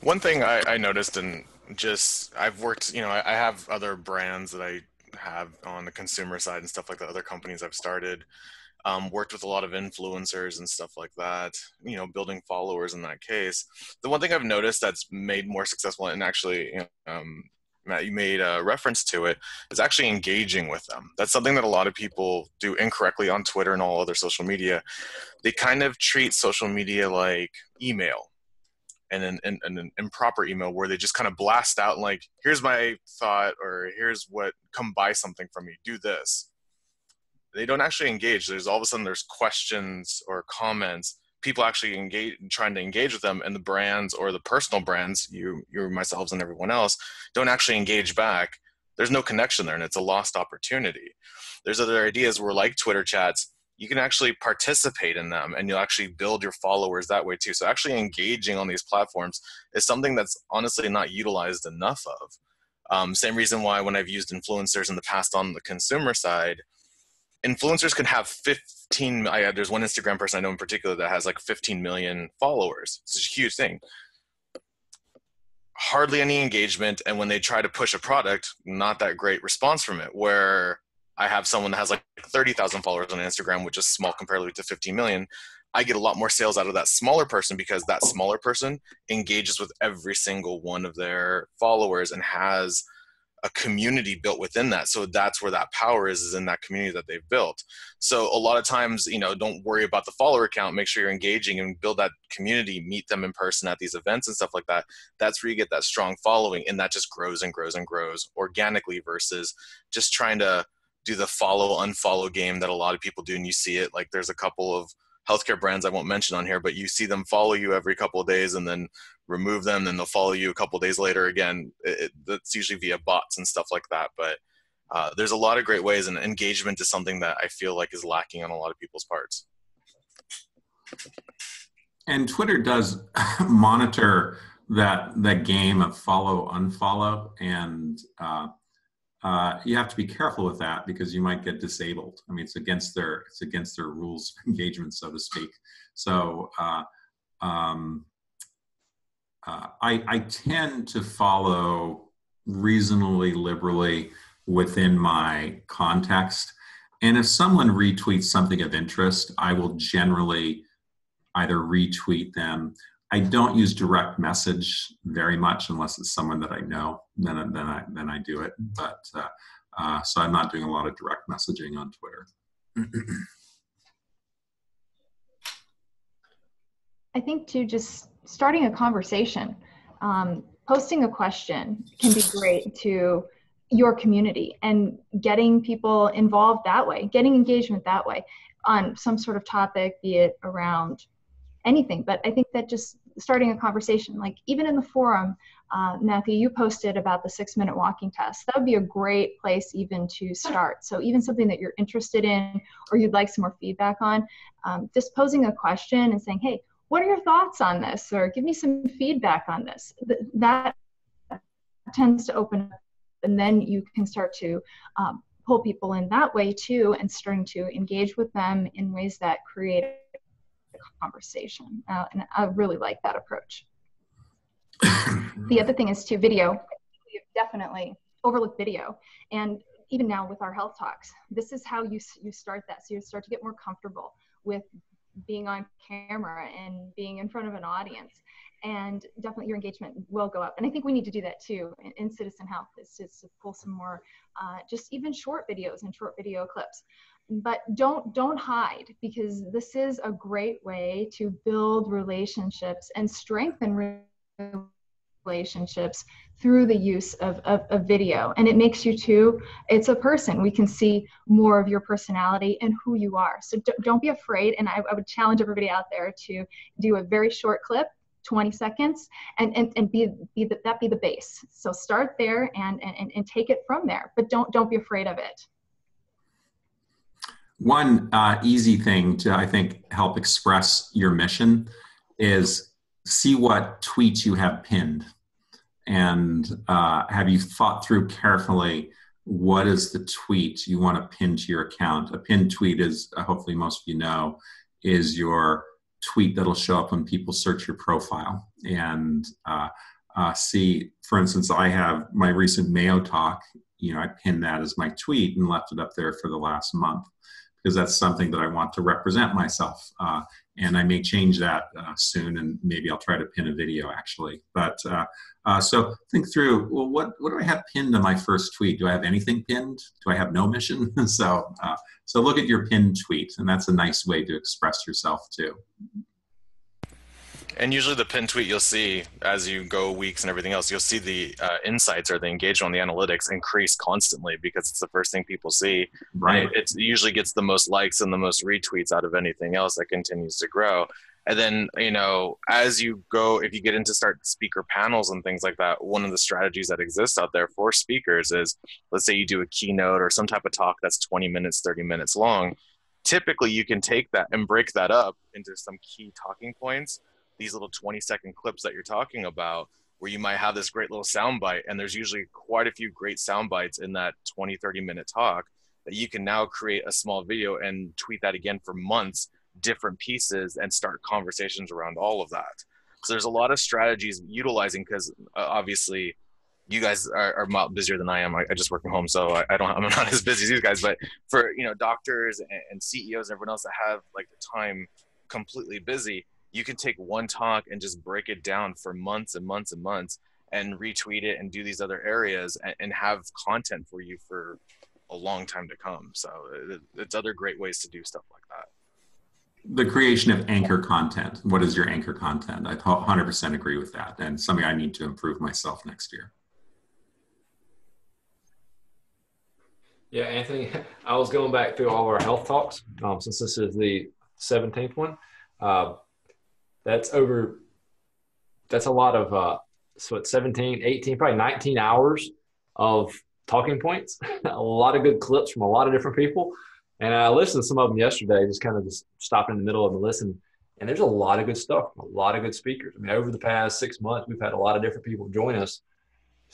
One thing I, I noticed and just I've worked, you know, I, I have other brands that I have on the consumer side and stuff like that, other companies I've started. Um, worked with a lot of influencers and stuff like that, you know, building followers in that case. The one thing I've noticed that's made more successful and actually um, Matt, you made a reference to it, is actually engaging with them. That's something that a lot of people do incorrectly on Twitter and all other social media. They kind of treat social media like email and an, an, an improper email where they just kind of blast out like, here's my thought, or here's what, come buy something from me, do this. They don't actually engage. There's all of a sudden there's questions or comments people actually engage trying to engage with them and the brands or the personal brands you you myself and everyone else don't actually engage back there's no connection there and it's a lost opportunity there's other ideas where like twitter chats you can actually participate in them and you'll actually build your followers that way too. So actually engaging on these platforms is something that's honestly not utilized enough of. Um, same reason why when i've used influencers in the past on the consumer side influencers can have 15 I, there's one instagram person i know in particular that has like 15 million followers. It's a huge thing. Hardly any engagement and when they try to push a product not that great response from it where i have someone that has like 30000 followers on instagram which is small comparatively to 15 million i get a lot more sales out of that smaller person because that smaller person engages with every single one of their followers and has a community built within that. So that's where that power is is in that community that they've built. So a lot of times you know don't worry about the follower count. Make sure you're engaging and build that community meet them in person at these events and stuff like that. That's where you get that strong following and that just grows and grows and grows organically versus just trying to do the follow unfollow game that a lot of people do and you see it like there's a couple of healthcare brands I won't mention on here, but you see them follow you every couple of days and then remove them, then they'll follow you a couple of days later again. It, that's usually via bots and stuff like that. But uh, there's a lot of great ways, and engagement is something that I feel like is lacking on a lot of people's parts. And Twitter does monitor that that game of follow unfollow, and uh, uh, you have to be careful with that because you might get disabled. I mean, it's against their it's against their rules of engagement, so to speak. So uh, um, uh, I, I tend to follow reasonably liberally within my context. And if someone retweets something of interest, I will generally either retweet them I don't use direct message very much unless it's someone that I know. Then then I then I do it. But uh, uh, so I'm not doing a lot of direct messaging on Twitter. I think too, just starting a conversation, um, posting a question can be great to your community and getting people involved that way, getting engagement that way on some sort of topic, be it around anything. But I think that just starting a conversation, like even in the forum, uh, Matthew, you posted about the six minute walking test. That would be a great place even to start. So even something that you're interested in or you'd like some more feedback on, um, just posing a question and saying, hey, what are your thoughts on this? Or give me some feedback on this. That tends to open up and then you can start to um, pull people in that way too and starting to engage with them in ways that create conversation. Uh, and I really like that approach. the other thing is to video. We've definitely overlooked video. And even now with our health talks, this is how you, you start that. So you start to get more comfortable with being on camera and being in front of an audience. And definitely your engagement will go up. And I think we need to do that too in, in citizen health is to pull some more, uh, just even short videos and short video clips but don't don't hide because this is a great way to build relationships and strengthen relationships through the use of, of, of, video. And it makes you too it's a person. We can see more of your personality and who you are. So don't be afraid. And I, I would challenge everybody out there to do a very short clip 20 seconds and, and, and be, be the, that be the base. So start there and, and, and take it from there. But don't don't be afraid of it one uh, easy thing to, I think, help express your mission is see what tweets you have pinned. And uh, have you thought through carefully what is the tweet you want to pin to your account? A pinned tweet is, uh, hopefully, most of you know, is your tweet that'll show up when people search your profile. And uh, uh, see, for instance, I have my recent Mayo talk, you know, I pinned that as my tweet and left it up there for the last month because that's something that I want to represent myself. Uh, and I may change that uh, soon, and maybe I'll try to pin a video actually. But uh, uh so think through. Well, what what do I have pinned on my first tweet? Do I have anything pinned? Do I have no mission? so uh, so look at your pinned tweet, and that's a nice way to express yourself too. And usually the pin tweet you'll see as you go weeks and everything else, you'll see the uh, insights or the engagement on the analytics increase constantly because it's the first thing people see. Right. It, it usually gets the most likes and the most retweets out of anything else that continues to grow. And then, you know, as you go, if you get into start speaker panels and things like that, one of the strategies that exists out there for speakers is let's say you do a keynote or some type of talk that's 20 minutes, 30 minutes long. Typically, you can take that and break that up into some key talking points these little 20 second clips that you're talking about where you might have this great little sound bite and there's usually quite a few great sound bites in that 20 30 minute talk that you can now create a small video and tweet that again for months different pieces and start conversations around all of that so there's a lot of strategies utilizing because uh, obviously you guys are, are busier than I am. I, I, just work from home, so I, I, don't. I'm not as busy as you guys. But for you know, doctors and, and CEOs and everyone else that have like the time completely busy, you can take one talk and just break it down for months and months and months and retweet it and do these other areas and, and have content for you for a long time to come. So it, it's other great ways to do stuff like that. The creation of anchor content. What is your anchor content? I 100% agree with that, and something I need to improve myself next year. Yeah, Anthony, I was going back through all our health talks um, since this is the 17th one. Uh, that's over, that's a lot of, uh, so it's 17, 18, probably 19 hours of talking points, a lot of good clips from a lot of different people. And I listened to some of them yesterday, just kind of just stopping in the middle and listen. And there's a lot of good stuff, a lot of good speakers. I mean, over the past six months, we've had a lot of different people join us.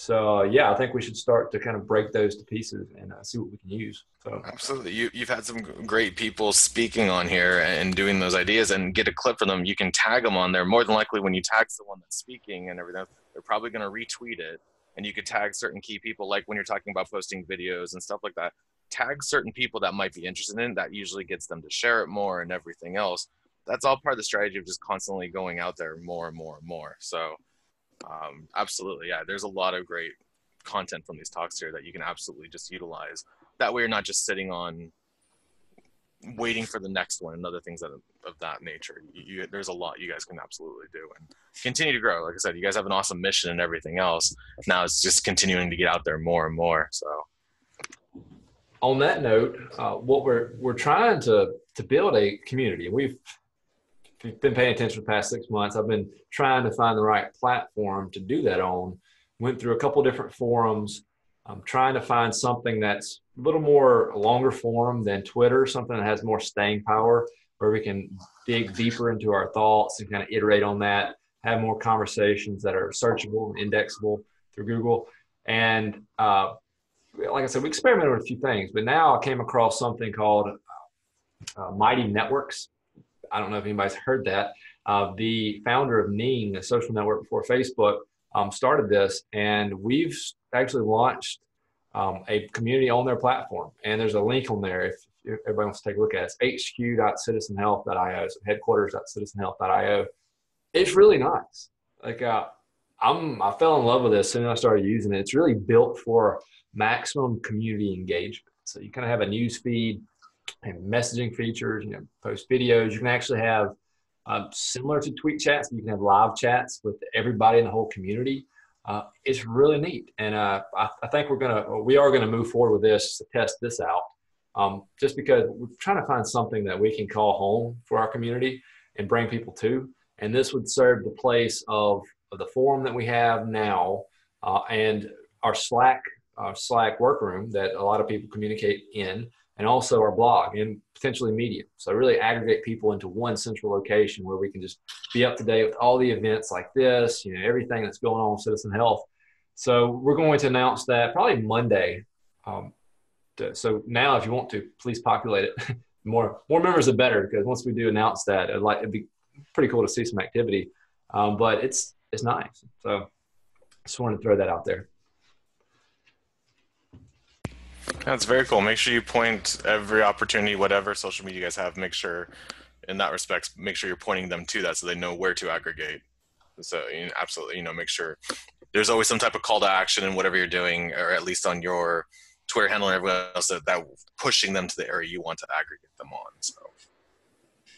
So uh, yeah, I think we should start to kind of break those to pieces and uh, see what we can use. So absolutely, you you've had some great people speaking on here and doing those ideas, and get a clip from them. You can tag them on there. More than likely, when you tag someone that's speaking and everything, they're probably going to retweet it and you could tag certain key people like when you're talking about posting videos and stuff like that tag certain people that might be interested in that usually gets them to share it more and everything else that's all part of the strategy of just constantly going out there more and more and more so um, absolutely yeah there's a lot of great content from these talks here that you can absolutely just utilize that way you're not just sitting on waiting for the next one and other things that of that nature. You, there's a lot you guys can absolutely do and continue to grow. Like I said, you guys have an awesome mission and everything else. Now it's just continuing to get out there more and more. So, on that note, uh, what we're we're trying to to build a community. We've been paying attention for the past six months. I've been trying to find the right platform to do that on. Went through a couple different forums. I'm trying to find something that's a little more longer form than Twitter, something that has more staying power, where we can dig deeper into our thoughts and kind of iterate on that, have more conversations that are searchable and indexable through Google. And uh, like I said, we experimented with a few things, but now I came across something called uh, Mighty Networks. I don't know if anybody's heard that. Uh, the founder of Ning, a social network before Facebook, um, started this, and we've actually launched um, a community on their platform. And there's a link on there if, if everybody wants to take a look at it. It's hq.citizenhealth.io, so headquarters.citizenhealth.io. It's really nice. Like, uh, I'm, I fell in love with this as soon as I started using it. It's really built for maximum community engagement. So you kind of have a news feed and messaging features, you know, post videos. You can actually have um, similar to tweet chats, you can have live chats with everybody in the whole community uh, it's really neat. And uh, I, I, think we're gonna we are gonna move forward with this to test this out, um, just because we're trying to find something that we can call home for our community and bring people to. And this would serve the place of, of the forum that we have now uh, and our Slack our Slack workroom that a lot of people communicate in and also our blog and potentially Medium. So really aggregate people into one central location where we can just be up to date with all the events like this, you know, everything that's going on with Citizen Health. So we're going to announce that probably Monday. Um, to, so now, if you want to, please populate it. more more members, the better, because once we do announce that, it'd like it'd be pretty cool to see some activity. Um, but it's it's nice. So just wanted to throw that out there. That's very cool. Make sure you point every opportunity, whatever social media you guys have, make sure in that respect, make sure you're pointing them to that so they know where to aggregate. So you know, absolutely, you know, make sure there's always some type of call to action in whatever you're doing, or at least on your Twitter handle and everyone else that, that pushing them to the area you want to aggregate them on. So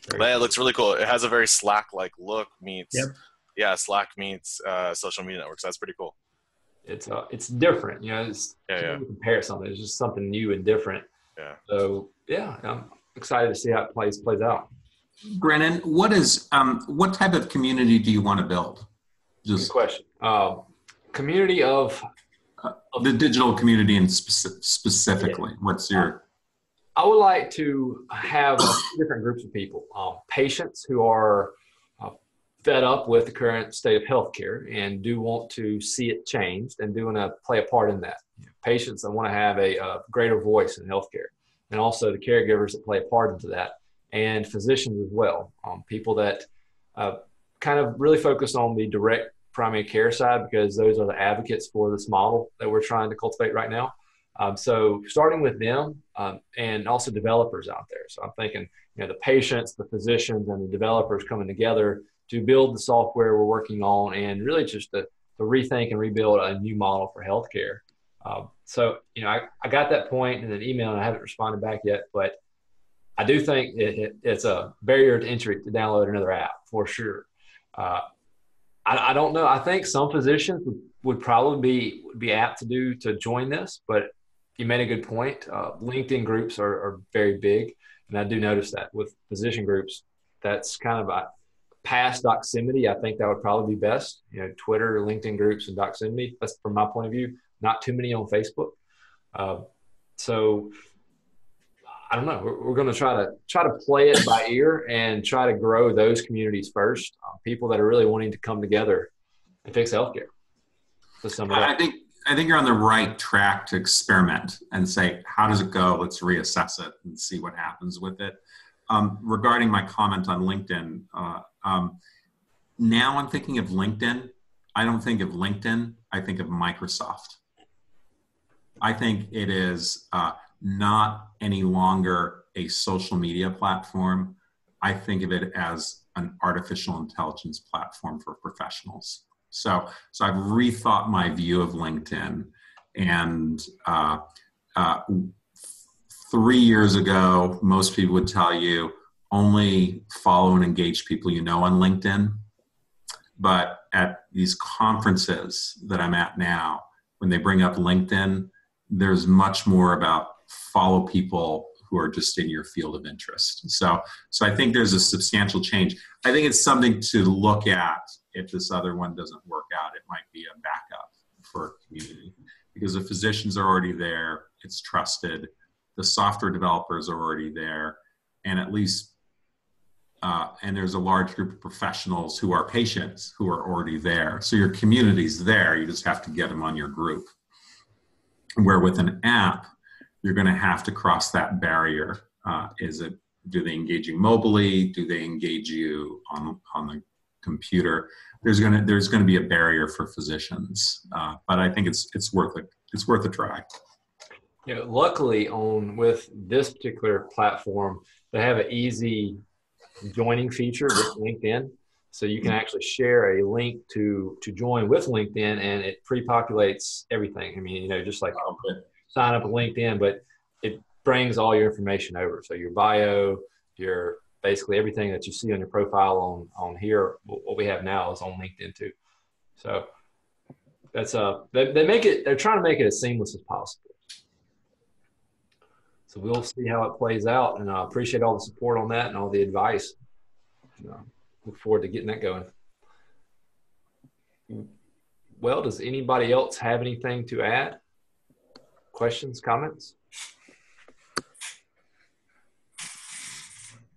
but yeah, it looks really cool. It has a very Slack like look meets yep. yeah, Slack meets uh, social media networks. That's pretty cool it's uh, it's different. You know, it's yeah, yeah. compare something. It's just something new and different. Yeah. So yeah, I'm excited to see how it plays plays out. Brennan, what is um, what type of community do you want to build? Just Good question. Uh, community of, uh, the digital community and speci- specifically, yeah. what's your? I would like to have different groups of people. Um, patients who are fed up with the current state of healthcare and do want to see it changed and do want to play a part in that. Patients that want to have a, a, greater voice in healthcare, and also the caregivers that play a part into that, and physicians as well. Um, people that uh, kind of really focus on the direct primary care side because those are the advocates for this model that we're trying to cultivate right now. Um, so starting with them um, and also developers out there. So I'm thinking, you know, the patients, the physicians, and the developers coming together to build the software we're working on and really just to to rethink and rebuild a new model for healthcare. Um, so, you know, I, I got that point in an email and I haven't responded back yet, but I do think it, it, it's a barrier to entry to download another app for sure. Uh, I, I, don't know. I think some physicians would, would probably be would be apt to do to join this, but you made a good point. Uh, LinkedIn groups are, are very big, and I do notice that with physician groups, that's kind of a past Doximity. I think that would probably be best. You know, Twitter, LinkedIn groups, and Doximity. That's from my point of view. Not too many on Facebook. Uh, so I don't know. We're, we're going to try to try to play it by ear and try to grow those communities first. Uh, people that are really wanting to come together and fix healthcare. So I think I think you're on the right track to experiment and say, how does it go? Let's reassess it and see what happens with it. Um, regarding my comment on LinkedIn, uh, um, now I'm thinking of LinkedIn. I don't think of LinkedIn. I think of Microsoft. I think it is uh, not any longer a social media platform. I think of it as an artificial intelligence platform for professionals. So, so I've rethought my view of LinkedIn, and uh, uh, three years ago, most people would tell you only follow and engage people you know on LinkedIn. But at these conferences that I'm at now, when they bring up LinkedIn, there's much more about follow people who are just in your field of interest. So, so I think there's a substantial change. I think it's something to look at if this other one doesn't work out. It might be a backup for a community because the physicians are already there. It's trusted. The software developers are already there, and at least uh, and there's a large group of professionals who are patients who are already there. So your community's there. You just have to get them on your group. Where with an app, you're going to have to cross that barrier. Uh, is it do they engage you mobily? Do they engage you on on the computer? There's going to there's to be a barrier for physicians, uh, but I think it's it's worth it. It's worth a try. Yeah, luckily on with this particular platform, they have an easy joining feature with LinkedIn. So you can actually share a link to to join with LinkedIn, and it pre-populates everything. I mean, you know, just like sign up with LinkedIn, but it brings all your information over. So your bio, your basically everything that you see on your profile on on here, what we have now is on LinkedIn too. So that's uh they, they make it they're trying to make it as seamless as possible. So we'll see how it plays out, and I appreciate all the support on that and all the advice. And, uh, look forward to getting that going. Well, does anybody else have anything to add? Questions, comments?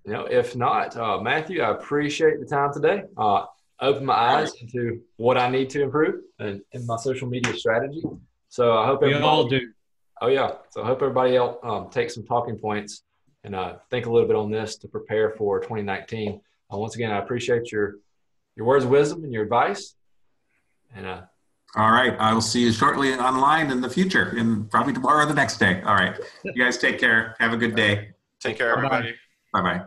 You know, if not, uh, Matthew, I appreciate the time today. Uh, open my eyes into what I need to improve in, in my social media strategy. So I hope we all do. Oh yeah. So I hope everybody else um, take some talking points and uh, think a little bit on this to prepare for 2019. Uh, once again, I appreciate your your words of wisdom and your advice. And uh, all right, I will see you shortly online in the future, and probably tomorrow or the next day. All right, you guys take care. Have a good day. Take care, everybody. Bye bye.